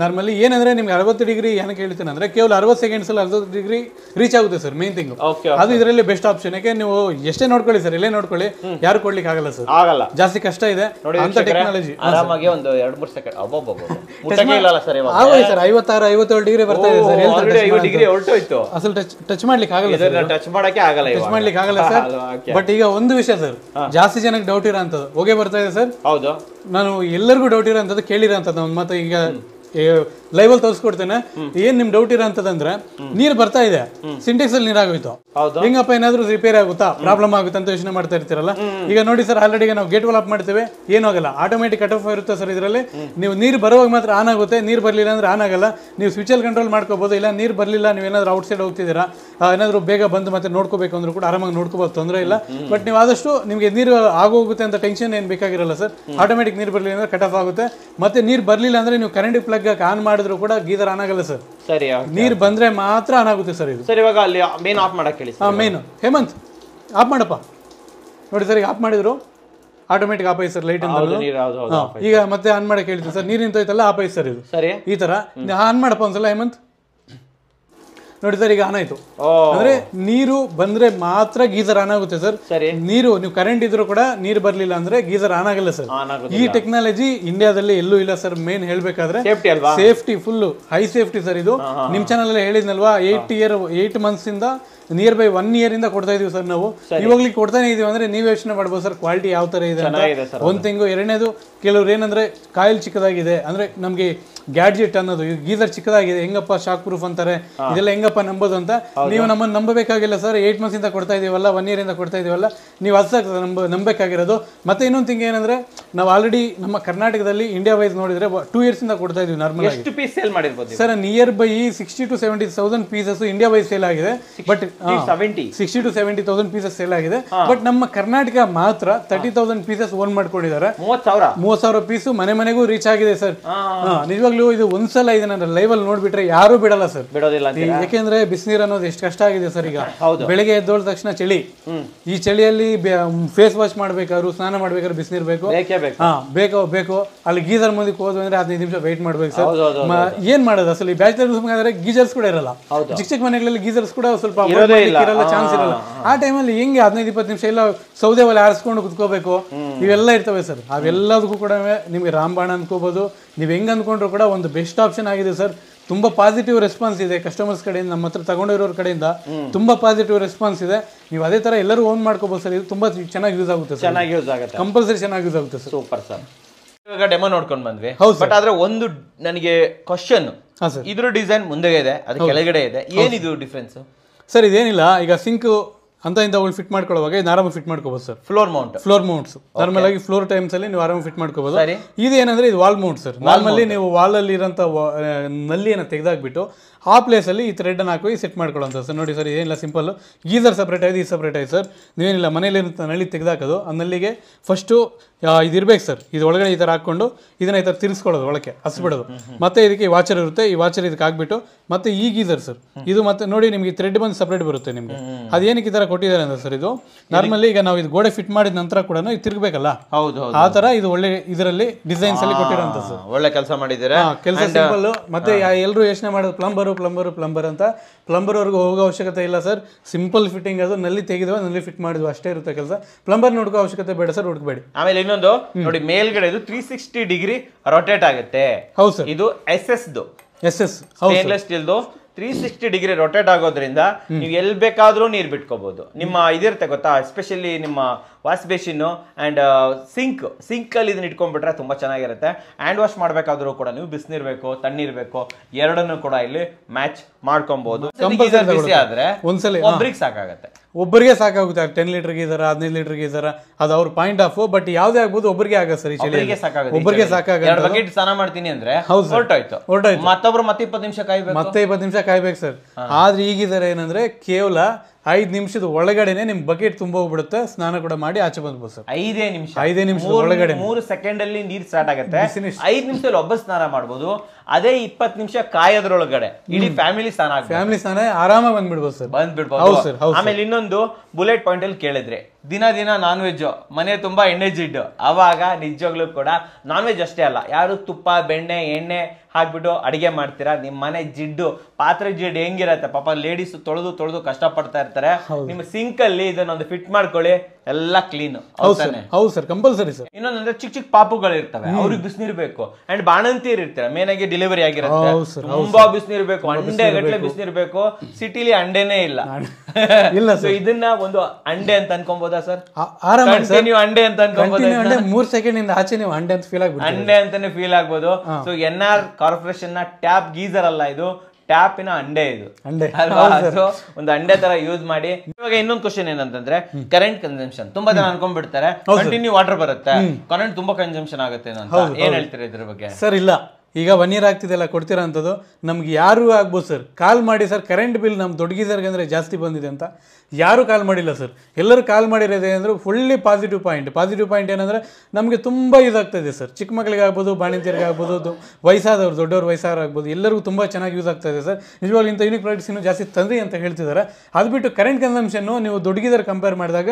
ನಾರ್ಮಲಿ ಏನಂದ್ರೆ ನಿಮ್ಗೆ ಅರವತ್ತು ಡಿಗ್ರಿ ಏನಕ್ಕೆ ಹೇಳ್ತೇನೆ ಅಂದ್ರೆ ಕೇವಲ ಅರವತ್ತು ಸೆಕೆಂಡ್ಸ್ ಅಲ್ಲಿ ಅರವತ್ತು ಡಿಗ್ರಿ ರೀಚ್ ಆಗುತ್ತೆ ಸರ್ ಮೇನ್ ಥಿಂಗ್ ಅದು ಇದರಲ್ಲಿ ಬೆಸ್ಟ್ ಆಪ್ಷನ್ ಯಾಕೆ ನೀವು ಎಷ್ಟೇ ನೋಡ್ಕೊಳ್ಳಿ ಸರ್ ಇಲ್ಲೇ ನೋಡ್ಕೊಳ್ಳಿ ಯಾರು ಕೊಡ್ಲಿಕ್ಕೆ ಆಗಲ್ಲ ಸರ್ ಆಗಲ್ಲ. ಜಾಸ್ತಿ ಕಷ್ಟ ಇದೆ. ಅಂತ ಟೆಕ್ನಾಲಜಿ ಆರಾಮಾಗಿ ಒಂದು ಎರಡು ಮೂರು ಸೆಕೆಂಡ್ ಸರ್ ಐವತ್ತಾರು ಐವತ್ತೇಳು ಡಿಗ್ರಿ ಬರ್ತಾ ಇದೆ ಸರ್ ಡಿಗ್ರಿ ಹೊರಟೋಯ್ತು. ಅಸಲು ಟಚ್ ಟಚ್ ಮಾಡ್ಲಿಕ್ಕೆ ಆಗಲ್ಲ ಸರ್ ಟಚ್ ಮಾಡಕ್ಕೆ ಆಗಲ್ಲ ಟಚ್ ಮಾಡ್ಲಿಕ್ಕೆ ಆಗಲ್ಲ ಸರ್ ಬಟ್ ಈಗ ಒಂದು ವಿಷಯ ಸರ್ ಜಾಸ್ತಿ ಜನಕ್ಕೆ ಡೌಟ್ ಇರೋ ಅಂತದ್ದು ಹೋಗೇ ಬರ್ತಾ ಇದೆ ಸರ್ ಹೌದು. ನಾನು ಎಲ್ಲರಿಗೂ ಡೌಟ್ ಇರೋ ಅಂತದ್ದು ಕೇಳಿರೋ ಅಂತದ್ದು ಒಂದು ಮತ್ತೆ ಈಗ ಲೈವ್ ಅಲ್ಲಿ ತೋರಿಸ್ಕೊಡ್ತೇನೆ. ಏನ್ ನಿಮ್ ಡೌಟ್ ಇರೋ ಅಂತದಂದ್ರೆ ನೀರ್ ಬರ್ತಾ ಇದೆ. ಸಿಂಟೆಕ್ಸ್ ಅಲ್ಲಿ ನೀರಾಗೋಯ್ತು. ಹೆಂಗಪ್ಪ ಏನಾದ್ರು ರಿಪೇರ್ ಆಗುತ್ತಾ? ಪ್ರಾಬ್ಲಮ್ ಆಗುತ್ತೆ ಅಂತ ಯೋಚನೆ ಮಾಡ್ತಾ ಇರ್ತೀರಲ್ಲ? ಈಗ ನೋಡಿ ಸರ್ ಆಲ್ರೆಡಿ ನಾವು ಗೇಟ್ ವಾಲ್ ಆಫ್ ಮಾಡ್ತೇವೆ. ಏನೂ ಆಗಲ್ಲ ಆಟೋಮೆಟಿಕ್ ಕಟ್ ಆಫ್ ಇರುತ್ತೆ ಸರ್ ಇದರಲ್ಲಿ. ನೀವು ನೀರು ಬರುವಾಗ ಮಾತ್ರ ಆನ್ ಆಗುತ್ತೆ. ನೀರು ಬರಲಿಲ್ಲ ಅಂದ್ರೆ ಆನ್ ಆಗಲ್ಲ. ನೀವು ಸ್ವಿಚ್ ಅಲ್ಲಿ ಕಂಟ್ರೋಲ್ ಮಾಡ್ಕೋಬಹುದು ಇಲ್ಲ ನೀರು ಬರಲಿಲ್ಲ ನೀವು ಏನಾದ್ರು ಔಟ್ ಸೈಡ್ ಹೋಗ್ತಿದ್ದೀರಾ ಏನಾದ್ರು ಬೇಗ ಬಂದು ಮತ್ತೆ ನೋಡ್ಕೋಬೇಕು ಅಂದ್ರೂ ಕೂಡ ಆರಾಮಾಗಿ ನೋಡ್ಕೋಬಹುದು ತೊಂದರೆ ಇಲ್ಲ. ಬಟ್ ನೀವು ಆದಷ್ಟು ನಿಮಗೆ ನೀರು ಆಗೋಗುತ್ತೆ ಅಂತ ಟೆನ್ಷನ್ ಏನು ಬೇಕಾಗಿರಲ್ಲ ಸರ್ ಆಟೋಮೆಟಿಕ್ ನೀರು ಬರಲಿಲ್ಲ ಅಂದ್ರೆ ಕಟ್ ಆಫ್ ಆಗುತ್ತೆ. ಮತ್ತೆ ನೀರು ಬರಲಿಲ್ಲ ಅಂದ್ರೆ ನೀವು ಕರೆಂಟ್ ಪ್ಲಗ್ ಆನ್ ಮಾಡಿದ್ರು ಕೂಡ ಗೀದರ್ ಆನ್ ಆಗಲ್ಲ ಸರ್ ಸರಿ ನೀರು ಬಂದ್ರೆ ಮಾತ್ರ ಆನ್ ಆಗುತ್ತೆ ಸರ್ ಇದು. ಸರ್ ಇವಾಗ ಅಲ್ಲಿ ಮೇನ್ ಆಫ್ ಮಾಡಕ್ ಹೇಳಿ ಹಾಂ ಮೇನ್ ಹೇಮಂತ್ ಆಫ್ ಮಾಡಪ್ಪ. ನೋಡಿ ಸರ್ ಈಗ ಆಫ್ ಮಾಡಿದ್ರು. ಆಟೋಮೆಟಿಕ್ ಆಪೈ ಸರ್ ಲೈಟ್ ಈಗ ಮತ್ತೆ ಆನ್ ಮಾಡಕ್ಕೆ ಹೇಳ್ತೀನಿ ಸರ್ ನೀರು ನಿಂತೋಯ್ತಲ್ಲ ಆಪೈ ಸರ್ ಇದು. ಸರಿ. ಈ ತರ. ಆನ್ ಮಾಡಪ್ಪ ಒಂದ್ಸಲ ಹೇಮಂತ್. ನೋಡಿ ಸರ್ ಈಗ ಆನ್ ಆಯ್ತು. ಅಂದ್ರೆ ನೀರು ಬಂದ್ರೆ ಮಾತ್ರ ಗೀಸರ್ ಆನ್ ಆಗುತ್ತೆ ಸರ್. ನೀರು ನೀವು ಕರೆಂಟ್ ಇದ್ರೂ ಕೂಡ ನೀರು ಬರ್ಲಿಲ್ಲ ಅಂದ್ರೆ ಗೀಸರ್ ಆನ್ ಆಗಲ್ಲ ಸರ್. ಈ ಟೆಕ್ನಾಲಜಿ ಇಂಡಿಯಾದಲ್ಲಿ ಎಲ್ಲೂ ಇಲ್ಲ ಸರ್ ಮೇನ್ ಹೇಳ್ಬೇಕಾದ್ರೆ safety full high safety sir ಇದು. ನಿಮ್ ಚಾನಲ್ ಅಲ್ಲಿ ಹೇಳಿದ್ನಲ್ವಾ ಏಟ್ ಇಯರ್ ಏಟ್ ಮಂತ್ಸ್ ಇಂದ ನಿಯರ್ ಬೈ ಒನ್ ಇಯರ್ ಇಂದ ಕೊಡ್ತಾ ಇದೀವಿ ಸರ್ ನಾವು. ಇವಾಗ್ಲಿ ಕೊಡ್ತಾನೆ ಇದೀವಿ ಅಂದ್ರೆ ನೀವು ಯೋಚನೆ ಮಾಡ್ಬೋದು ಸರ್ ಕ್ವಾಲಿಟಿ ಯಾವ ತರ ಇದೆ ಅಂತ. ಚೆನ್ನಾಗಿದೆ ಒಂದ್ ತಿಂಗು ಎರಡನೇದು ಕೆಲವ್ರು ಏನಂದ್ರೆ ಕಾಯಿಲ್ ಚಿಕ್ಕದಾಗಿದೆ. ಅಂದ್ರೆ ನಮ್ಗೆ ಗ್ಯಾಡ್ಜೆಟ್ ಅನ್ನೋದು ಗೀಸರ್ ಚಿಕ್ಕದಾಗಿದೆ. ಹೆಂಗಪ್ಪ ಶಾಕ್ ಪ್ರೂಫ್ ಅಂತಾರೆ. ಇದೆಲ್ಲ ಹೆಂಗಪ್ಪ ನಂಬೋದು ಅಂತ. ನೀವು ನಮ್ಮನ್ನು ನಂಬಬೇಕಾಗಿಲ್ಲ ಸರ್. ಏಟ್ ಮಂತ್ಸ್ ಇಂದ ಕೊಡ್ತಾ ಇದೀವಲ್ಲ ಒನ್ ಇಯರ್ ಇಂದ ಕೊಡ್ತಾ ಇದೀವಲ್ಲ. ನೀವು ಅದ ನಂಬ ನಂಬಬೇಕಾಗಿರೋದು. ಮತ್ತೆ ಇನ್ನೊಂದು ತಿಂಗ್ ಏನಂದ್ರೆ ನಾವು ಆಲ್ರೆಡಿ ನಮ್ಮ ಕರ್ನಾಟಕದಲ್ಲಿ ಇಂಡಿಯಾ ವೈಸ್ ನೋಡಿದ್ರೆ ಟೂ ಇಯರ್ಸ್ ಇಂದ ಕೊಡ್ತಾ ಇದೀವಿ ನಾರ್ಮಲ್ ಎಷ್ಟು ಪೀಸ್ ಸೇಲ್ ಮಾಡಿರ್ಬೋದು sir nearby sixty to seventy thousand pieces India wise sale ಆಗಿದೆ. But seventy sixty to seventy thousand pieces sale ಆಗಿದೆ. ಬಟ್ ನಮ್ಮ ಕರ್ನಾಟಕ ಮಾತ್ರ ತರ್ಟಿ ತೌಸಂಡ್ ಪೀಸಸ್ ಓನ್ ಮಾಡ್ಕೊಂಡಿದ್ದಾರೆ. ಮೂವತ್ ಸಾವಿರ? ಪೀಸು ಮನೆ ಮನೆಗೂ ರೀಚ್ ಆಗಿದೆ ಸರ್ ನಿಜವಾಗ್ಲೂ ಇದು ಒಂದ್ಸಲ ಇದನ್ನ ಲೈವ್ ಅಲ್ಲಿ ನೋಡ್ಬಿಟ್ರೆ ಯಾರು ಬಿಡಲ್ಲ ಸರ್ ಬಿಡೋದಿಲ್ಲ ಯಾಕೆಂದ್ರೆ ಬಿಸಿನೀರು ಅನ್ನೋದು ಎಷ್ಟು ಕಷ್ಟ ಆಗಿದೆ ಸರ್ ಈಗ. ಬೆಳಿಗ್ಗೆ ಬೆಳಗ್ಗೆ ಎದ್ದೋಳ ತಕ್ಷಣ ಚಳಿ. ಈ ಚಳಿಯಲ್ಲಿ ಫೇಸ್ ವಾಶ್ ಮಾಡ್ಬೇಕಾದ್ರು ಸ್ನಾನ ಮಾಡ್ಬೇಕಾದ್ರೆ ಬಿಸಿನೀರ್ ಬೇಕು ಬೇಕೇ ಬೇಕು ಹಾ ಬೇಕು ಬೇಕು. ಅಲ್ಲಿ ಗೀಸರ್ ಮುಂದಕ್ಕೆ ಹೋದ್ವಿ ಅಂದ್ರೆ ಹದಿನೈದು ನಿಮಿಷ ವೇಟ್ ಮಾಡ್ಬೇಕು ಸರ್. ಏನ್ ಮಾಡೋದು? ಅಸಲಿ ಈ ಬ್ಯಾಚುಲರ್ ಆದ್ರೆ ಗೀಜರ್ಸ್ ಕೂಡ ಇರಲ್ಲ. ಚಿಕ್ಕ ಚಿಕ್ಕ ಮನೆಗಳಲ್ಲಿ ಗೀಜರ್ಸ್ ಕೂಡ ಸ್ವಲ್ಪ. ಇರಲ್ಲ ಚಾನ್ಸ್ ಇರಲ್ಲ. ಆ ಟೈಮಲ್ಲಿ ಹೆಂಗೆ ಹದಿನೈದು ಇಪ್ಪತ್ತು ನಿಮಿಷ ಎಲ್ಲ ಸೌದೆ ಒಲೆ ಆರಿಸ್ಕೊಂಡು ಕುತ್ಕೋಬೇಕು? ಇವೆಲ್ಲ ಇರ್ತವೆ ಸರ್. ಅವೆಲ್ಲದಕ್ಕೂ ಕೂಡ ನಿಮಗೆ ರಾಮಬಾಣ ಅನ್ಕೋಬಹುದು ನೀವು ಹೆಂಗ್ ಅಂದ್ಕೊಂಡ್ರು ಕೂಡ ಒಂದು ಬೆಸ್ಟ್ ಆಪ್ಷನ್ ಆಗಿದೆ ಸರ್. ತುಂಬಾ ಪಾಸಿಟಿವ್ ರೆಸ್ಪಾನ್ಸ್ ಇದೆ. ಕಸ್ಟಮರ್ಸ್ ಕಡೆಯಿಂದ ನಮ್ಮ ಹತ್ರ ತಗೊಂಡಿರೋರ ಕಡೆಯಿಂದ ತುಂಬಾ ಪಾಸಿಟಿವ್ ರೆಸ್ಪಾನ್ಸ್ ಇದೆ. ನೀವು ಅದೇ ತರ ಎಲ್ಲರೂ ಓನ್ ಮಾಡ್ಕೋಬಹುದು ಸರ್. ಇದು ತುಂಬಾ ಚೆನ್ನಾಗಿ ಯೂಸ್ ಆಗುತ್ತೆ ಸರ್. ಚೆನ್ನಾಗಿ ಯೂಸ್ ಆಗುತ್ತೆ. ಕಂಪಲ್ಸರಿ ಚೆನ್ನಾಗಿ ಯೂಸ್ ಆಗುತ್ತೆ ಸರ್. ಸೂಪರ್ ಸರ್ ಇವಾಗ ಡೆಮೋ ನೋಡ್ಕೊಂಡ್ ಬಂದ್ವಿ. ಹೌದು ಬಟ್ ಆದ್ರೆ ಒಂದು ನನಗೆ ಕ್ವಶನ್ ಇದ್ರ ಡಿಸೈನ್ ಮುಂದೆ ಇದೆ ಅದು ಕೆಳಗಡೆ ಇದೆ. ಏನಿದು ಡಿಫ್ರೆನ್ಸ್ ಸರ್ ಇದೇನಿಲ್ಲ. ಈಗ ಸಿಂಕ್ ಅಂತ ಇಂಥವುಗಳು ಫಿಟ್ ಮಾಡ್ಕೊಳ್ಳುವಾಗ ಇದು ಆರಾಮ ಫಿಟ್ ಮಾಡ್ಕೋಬಹುದು sir floor mount floor mounts normal ಆಗಿ ಫ್ಲೋರ್ ಟೈಮ್ಸ್ ಅಲ್ಲಿ ನೀವು ಆರಾಮ ಫಿಟ್ ಮಾಡ್ಕೋಬಹುದು ಇದು ಏನಂದ್ರೆ ಇದು ವಾಲ್ ಮೌಂಟ್ ಸರ್ ನಾರ್ಮಲಿ ನೀವು ವಾಲ್ ಅಲ್ಲಿ ಇರೋಂಥ ನಲ್ಲಿಯನ್ನು ತೆಗೆದಾಕ್ಬಿಟ್ಟು ಆ ಪ್ಲೇಸಲ್ಲಿ ಈ ಥ್ರೆಡ್ ಅನ್ನು ಹಾಕಿ ಸೆಟ್ ಮಾಡ್ಕೊಳ್ಳೋಂಥ ಸರ್ ನೋಡಿ ಸರ್ ಏನಿಲ್ಲ ಸಿಂಪಲ್ ಗೀಸರ್ ಸಪ್ರೇಟ್ ಆಗಿದೆ ಈ ಸಪ್ರೇಟ್ ಆಗಿದೆ ಸರ್ ನೀವೇನಿಲ್ಲ ಮನೇಲಿ ನಳ್ಳಿ ತೆಗೆದಾಕೋದು ಆ ನಲ್ಲಿಗೆ ಫಸ್ಟು ಇದಿರ್ಬೇಕು ಇರ್ಬೇಕು ಸರ್ ಇದು ಒಳಗಡೆ ಈ ಥರ ಹಾಕ್ಕೊಂಡು ಇದನ್ನ ಈ ಥರ ತಿರ್ಸ್ಕೊಳ್ಳೋದು ಒಳಗೆ ಹಸ್ಬಿಡೋದು. ಮತ್ತೆ ಇದಕ್ಕೆ ಈ ವಾಚರ್ ಇರುತ್ತೆ ಈ ವಾಚರ್ ಇದಕ್ಕೆ ಹಾಕ್ಬಿಟ್ಟು ಮತ್ತೆ ಈ ಗೀಸರ್ ಸರ್ ಇದು ಮತ್ತೆ ನೋಡಿ ನಿಮಗೆ ಥ್ರೆಡ್ ಬಂದು ಸಪ್ರೇಟ್ ಬರುತ್ತೆ ನಿಮಗೆ. ಅದೇನಕ್ಕೆ ಈ ಥರ ಕೊಟ್ಟಿದ್ದಾರೆ ಅಂತ ಸರ್ ಇದು? ನಾರ್ಮಲಿ ಈಗ ನಾವು ಇದು ಗೋಡೆ ಫಿಟ್ ಮಾಡಿದ ನಂತರ ಕೂಡ ಇದು ತಿರುಗಬೇಕಲ್ಲ? ಹೌದು ಆ ತರ ಇದು ಒಳ್ಳೆ ಇದರಲ್ಲಿ ಡಿಸೈನ್ಸ್ ಅಲ್ಲಿ ಕೊಟ್ಟಿರೋಂಥ ಸರ್ ಒಳ್ಳೆ ಕೆಲಸ ಮಾಡಿದ್ದಾರೆ? ಕೆಲಸ ಸಿಂಪಲ್ ಮತ್ತೆ ಎಲ್ಲರೂ ಯೋಚನೆ ಮಾಡೋದು ಪ್ಲಂಬರು ಪ್ಲಂಬರು ಪ್ಲಂಬರ್ ಅಂತ. ಪ್ಲಂಬರ್ ಅವ್ರಿಗೆ ಹೋಗೋ ಅವಶ್ಯಕತೆ ಇಲ್ಲ ಸರ್. ಸಿಂಪಲ್ ಫಿಟ್ಟಿಂಗ್ ಅದು ನಲ್ಲಿ ತೆಗೆದು ನಲ್ಲಿ ಫಿಟ್ ಮಾಡಿದ್ವಿ. ಅಷ್ಟೇ ಇರುತ್ತೆ ಕೆಲಸ. ಪ್ಲಂಬರ್ ನೋಡ್ಕೋ ಅವಶ್ಯಕತೆ ಬೇಡ ಸರ್ ಹುಡುಕ್ಬೇಡಿ. ಆಮೇಲೆ ಇನ್ನೊಂದು ನೋಡಿ ಮೇಲ್ಗಡೆ ಇದು ತ್ರೀ ಸಿಕ್ಸ್ಟಿ ಡಿಗ್ರಿ ರೊಟೇಟ್ ಆಗುತ್ತೆ. ಹೌದು ಸರ್. ಇದು S S S S steel stainless ಸ್ಟೀಲ್ದು three sixty degree rotate ಆಗೋದ್ರಿಂದ ನೀವು ಎಲ್ಲಿ ಬೇಕಾದರೂ ನೀರು ಬಿಟ್ಕೋಬಹುದು ನಿಮ್ಮ ಇದಿರುತ್ತೆ ಗೊತ್ತಾ? ಎಸ್ಪೆಷಲಿ ನಿಮ್ಮ wash basin and sink sink ಅಲ್ಲಿ ಇದನ್ನ ಇಟ್ಕೊಂಡ್ಬಿಟ್ರೆ ತುಂಬಾ ಚೆನ್ನಾಗಿರುತ್ತೆ. ಹ್ಯಾಂಡ್ ವಾಶ್ ಮಾಡಬೇಕಾದ್ರೂ ಕೂಡ ನೀವು ಬಿಸಿನೀರು ಬೇಕು ತಣ್ಣೀರು ಬೇಕು ಎರಡನ್ನೂ ಕೂಡ ಇಲ್ಲಿ ಮ್ಯಾಚ್ ಮಾಡ್ಕೊಬಹುದು ಬಿಸಿ. ಆದ್ರೆ ಒಂದ್ಸಲಿ ಒಬ್ರಿಗೆ ಸಾಕಾಗತ್ತೆ. ಒಬ್ಬರಿಗೆ ಸಾಕಾಗುತ್ತೆ. ಟೆನ್ ಲೀಟರ್ ಇದಾರ ಹದಿನೈದು ಲೀಟರ್ ಇದಾರ ಅದು ಅವ್ರ ಪಾಯಿಂಟ್ ಆಫ್ ಬಟ್ ಯಾವ್ದೇ ಆಗ್ಬೋದು ಒಬ್ಬರಿಗೆ ಆಗ ಸರ್ ಈ ಚಳಿ ಒಬ್ಬರಿಗೆ ಸಾಕಾಗುತ್ತೆ ಒಬ್ಬರಿಗೆ ಸಾಕಾಗುತ್ತೆ ಬಕೆಟ್ ಸ್ನಾನ ಮಾಡ್ತೀನಿ ಅಂದ್ರೆ ಹೌದು ಹೊರಟೋಯ್ತು. ಮತ್ತೊಬ್ರು ಮತ್ತೆ ಇಪ್ಪತ್ತು ನಿಮಿಷ ಕಾಯ್ಬೇಕು? ಮತ್ತೆ ಇಪ್ಪತ್ತು ನಿಮಿಷ ಕಾಯ್ಬೇಕು ಸರ್. ಆದ್ರೆ ಈಗಿದಾರೆ ಏನಂದ್ರೆ ಕೇವಲ ಐದು ನಿಮಿಷದ ಒಳಗಡೆನೆ ನಿಮ್ ಬಕೆಟ್ ತುಂಬ ಹೋಗ್ಬಿಡುತ್ತೆ. ಸ್ನಾನ ಕೂಡ ಮಾಡಿ ಆಚೆ ಬಂದ್ಬೋದು ಸರ್. ಐದೇ ನಿಮಿಷ. ಐದೇ ನಿಮಿಷ ಒಳಗಡೆ. ಮೂರು ಸೆಕೆಂಡ್ ಅಲ್ಲಿ ನೀರ್ ಸ್ಟಾರ್ಟ್ ಆಗುತ್ತೆ. ಐದು ನಿಮಿಷದಲ್ಲಿ ಒಬ್ಬ ಸ್ನಾನ ಮಾಡ್ಬೋದು. ಅದೇ ಇಪ್ಪತ್ ನಿಮಿಷ ಕಾಯೋದ್ರೊಳಗಡೆ. ಇಡೀ ಫ್ಯಾಮಿಲಿ ಸ್ನಾನ ಫ್ಯಾಮಿಲಿ ಸ್ನಾನ ಆರಾಮಾಗಿ ಬಂದ್ಬಿಡ್ಬೋದು ಸರ್. ಬಂದ್ಬಿಡ್ಬೋದು. ಸರ್ ಆಮೇಲೆ ಇನ್ನೊಂದು ಬುಲೆಟ್ ಪಾಯಿಂಟ್ ಅಲ್ಲಿ ಕೇಳಿದ್ರೆ. ದಿನ ದಿನ ನಾನ್ ವೆಜ್ ಮನೆ ತುಂಬಾ ಎಣ್ಣೆ ಜಿಡ್ಡು ಅವಾಗ ನಿಜವಾಗ್ಲೂ ಕೂಡ ನಾನ್ ವೆಜ್ ಅಷ್ಟೇ ಅಲ್ಲ. ಯಾರು ತುಪ್ಪ ಬೆಣ್ಣೆ ಎಣ್ಣೆ ಹಾಕ್ಬಿಟ್ಟು ಅಡುಗೆ ಮಾಡ್ತೀರಾ? ನಿಮ್ಮ ಮನೆ ಜಿಡ್ಡು ಪಾತ್ರೆ ಜಿಡ್ಡು ಹೆಂಗಿರತ್ತೆ? ಪಾಪ ಲೇಡೀಸ್ ತೊಳೆದು ತೊಳೆದು ಕಷ್ಟಪಡ್ತಾ ಇರ್ತಾರೆ. ನಿಮ್ಮ ಸಿಂಕಲ್ಲಿ ಇದನ್ನೊಂದು ಫಿಟ್ ಮಾಡ್ಕೊಳ್ಳಿ. ಎಲ್ಲ ಕ್ಲೀನ್ ಹೌದು ಸರ್. ಹೌದು ಸರ್. Compulsory sir. ಇನ್ನೊಂದಂದ್ರೆ ಚಿಕ್ಕ ಚಿಕ್ಕ ಪಾಪುಗಳು ಇರ್ತವೆ. ಅವ್ರಿಗೆ ಬಿಸಿನೀರ್ ಬೇಕು. ಅಂಡ್ ಬಾಣಂತಿಯರ್ ಇರ್ತಾರೆ. ಮೇನ್ ಆಗಿ ಡೆಲಿವರಿ ಆಗಿರುತ್ತೆ. ತುಂಬಾ ಬಿಸಿನೀರ್ ಬೇಕು. ಅಂಡೆ ಗಟ್ಟಲೆ ಬಿಸಿನೀರ್ ಬೇಕು. ಸಿಟಿಲಿ ಅಂಡೆನೇ ಇಲ್ಲ. ಇಲ್ಲ ಸೊ ಇದನ್ನ ಒಂದು ಅಂಡೆ ಅಂತ ಅನ್ಕೊಬೋದಾ ಸರ್? ನೀವು ಆರಾಮಾಗಿ ಸರ್. ಅಂಡೆ ಅಂತ ಅನ್ಕೊಬೋದು ಮೂರ್ ಸೆಕೆಂಡ್ ಇಂದ ಆಚೆ ನೀವು ಅಂಡೆ ಅಂತ ಫೀಲ್ ಆಗ್ಬೋದು ಅಂಡೆ ಅಂತಾನೆ ಫೀಲ್ ಆಗ್ಬೋದು. ಸೊ ಎನ್ ಆರ್ ಕಾರ್ಪೊರೇಷನ್ನ ಟ್ಯಾಪ್ ಗೀಸರ್ ಅಲ್ಲ ಇದು. ಟ್ಯಾಪಿನ ಅಂಡೆ ಇದು. ಅಲ್ವಾ? ಒಂದು ಅಂಡೆ ತರ ಯೂಸ್ ಮಾಡಿ. ಇವಾಗ ಇನ್ನೊಂದು ಕ್ವಶನ್ ಏನಂತಂದ್ರೆ ಕರೆಂಟ್ ಕನ್ಸಂಪ್ಷನ್ ತುಂಬಾ ಜನ ಅನ್ಕೊಂಡ್ಬಿಡ್ತಾರೆ ಕಂಟಿನ್ಯೂ ವಾಟರ್ ಬರುತ್ತೆ ಕರೆಂಟ್ ತುಂಬಾ ಕನ್ಸಂಪ್ಷನ್ ಆಗುತ್ತೆ ಅಂತ. ಏನ್ ಹೇಳ್ತೀರಾ ಇದ್ರ ಬಗ್ಗೆ? ಸರ್ ಇಲ್ಲ. ಈಗ ಒನ್ ಇಯರ್ ಆಗ್ತಿದೆಲ್ಲ ಕೊಡ್ತೀರಾ ಅಂಥದ್ದು? ನಮ್ಗೆ ಯಾರೂ ಆಗ್ಬೋದು ಸರ್ ಕಾಲ್ ಮಾಡಿ ಸರ್ ಕರೆಂಟ್ ಬಿಲ್ ನಮ್ಮ ದೊಡ್ಡಗಿದರ್ಗೆ ಅಂದರೆ ಜಾಸ್ತಿ ಬಂದಿದೆ ಅಂತ. ಯಾರೂ ಕಾಲ್ ಮಾಡಿಲ್ಲ ಸರ್ ಎಲ್ಲರೂ ಕಾಲ್ ಮಾಡಿರೋದೇ ಅಂದರೆ fully positive point positive point ಏನಂದರೆ ನಮಗೆ ತುಂಬ ಇದಾಗ್ತದೆ ಸರ್ ಚಿಕ್ಕ ಮಕ್ಕಳಿಗೆ ಆಗ್ಬೋದು, ಬಾಣಿಜ್ಯರಿಗೆ ಆಗ್ಬೋದು ಅದು ವಯಸ್ಸಾದವ್ರು, ದೊಡ್ಡವ್ರು, ವಯಸ್ಸಾದ್ರು ಆಗ್ಬೋದು, ಎಲ್ಲರಿಗೂ ತುಂಬ ಚೆನ್ನಾಗಿ ಯೂಸ್ ಆಗ್ತದೆ ಸರ್ ನಿಜವಾಗ್ಲೂ ಇಂಥ ಯೂನಿಕ್ ಪ್ರಾಡಕ್ಟ್ಸ್ ಇನ್ನೂ ಜಾಸ್ತಿ ತಂದ್ರಿ ಅಂತ ಹೇಳ್ತಿದ್ದಾರೆ ಅದು ಬಿಟ್ಟು ಕರೆಂಟ್ ಕನ್ಸಂಪ್ಷನ್ನು ನೀವು ದೊಡ್ಡ ಕಂಪೇರ್ ಮಾಡಿದಾಗ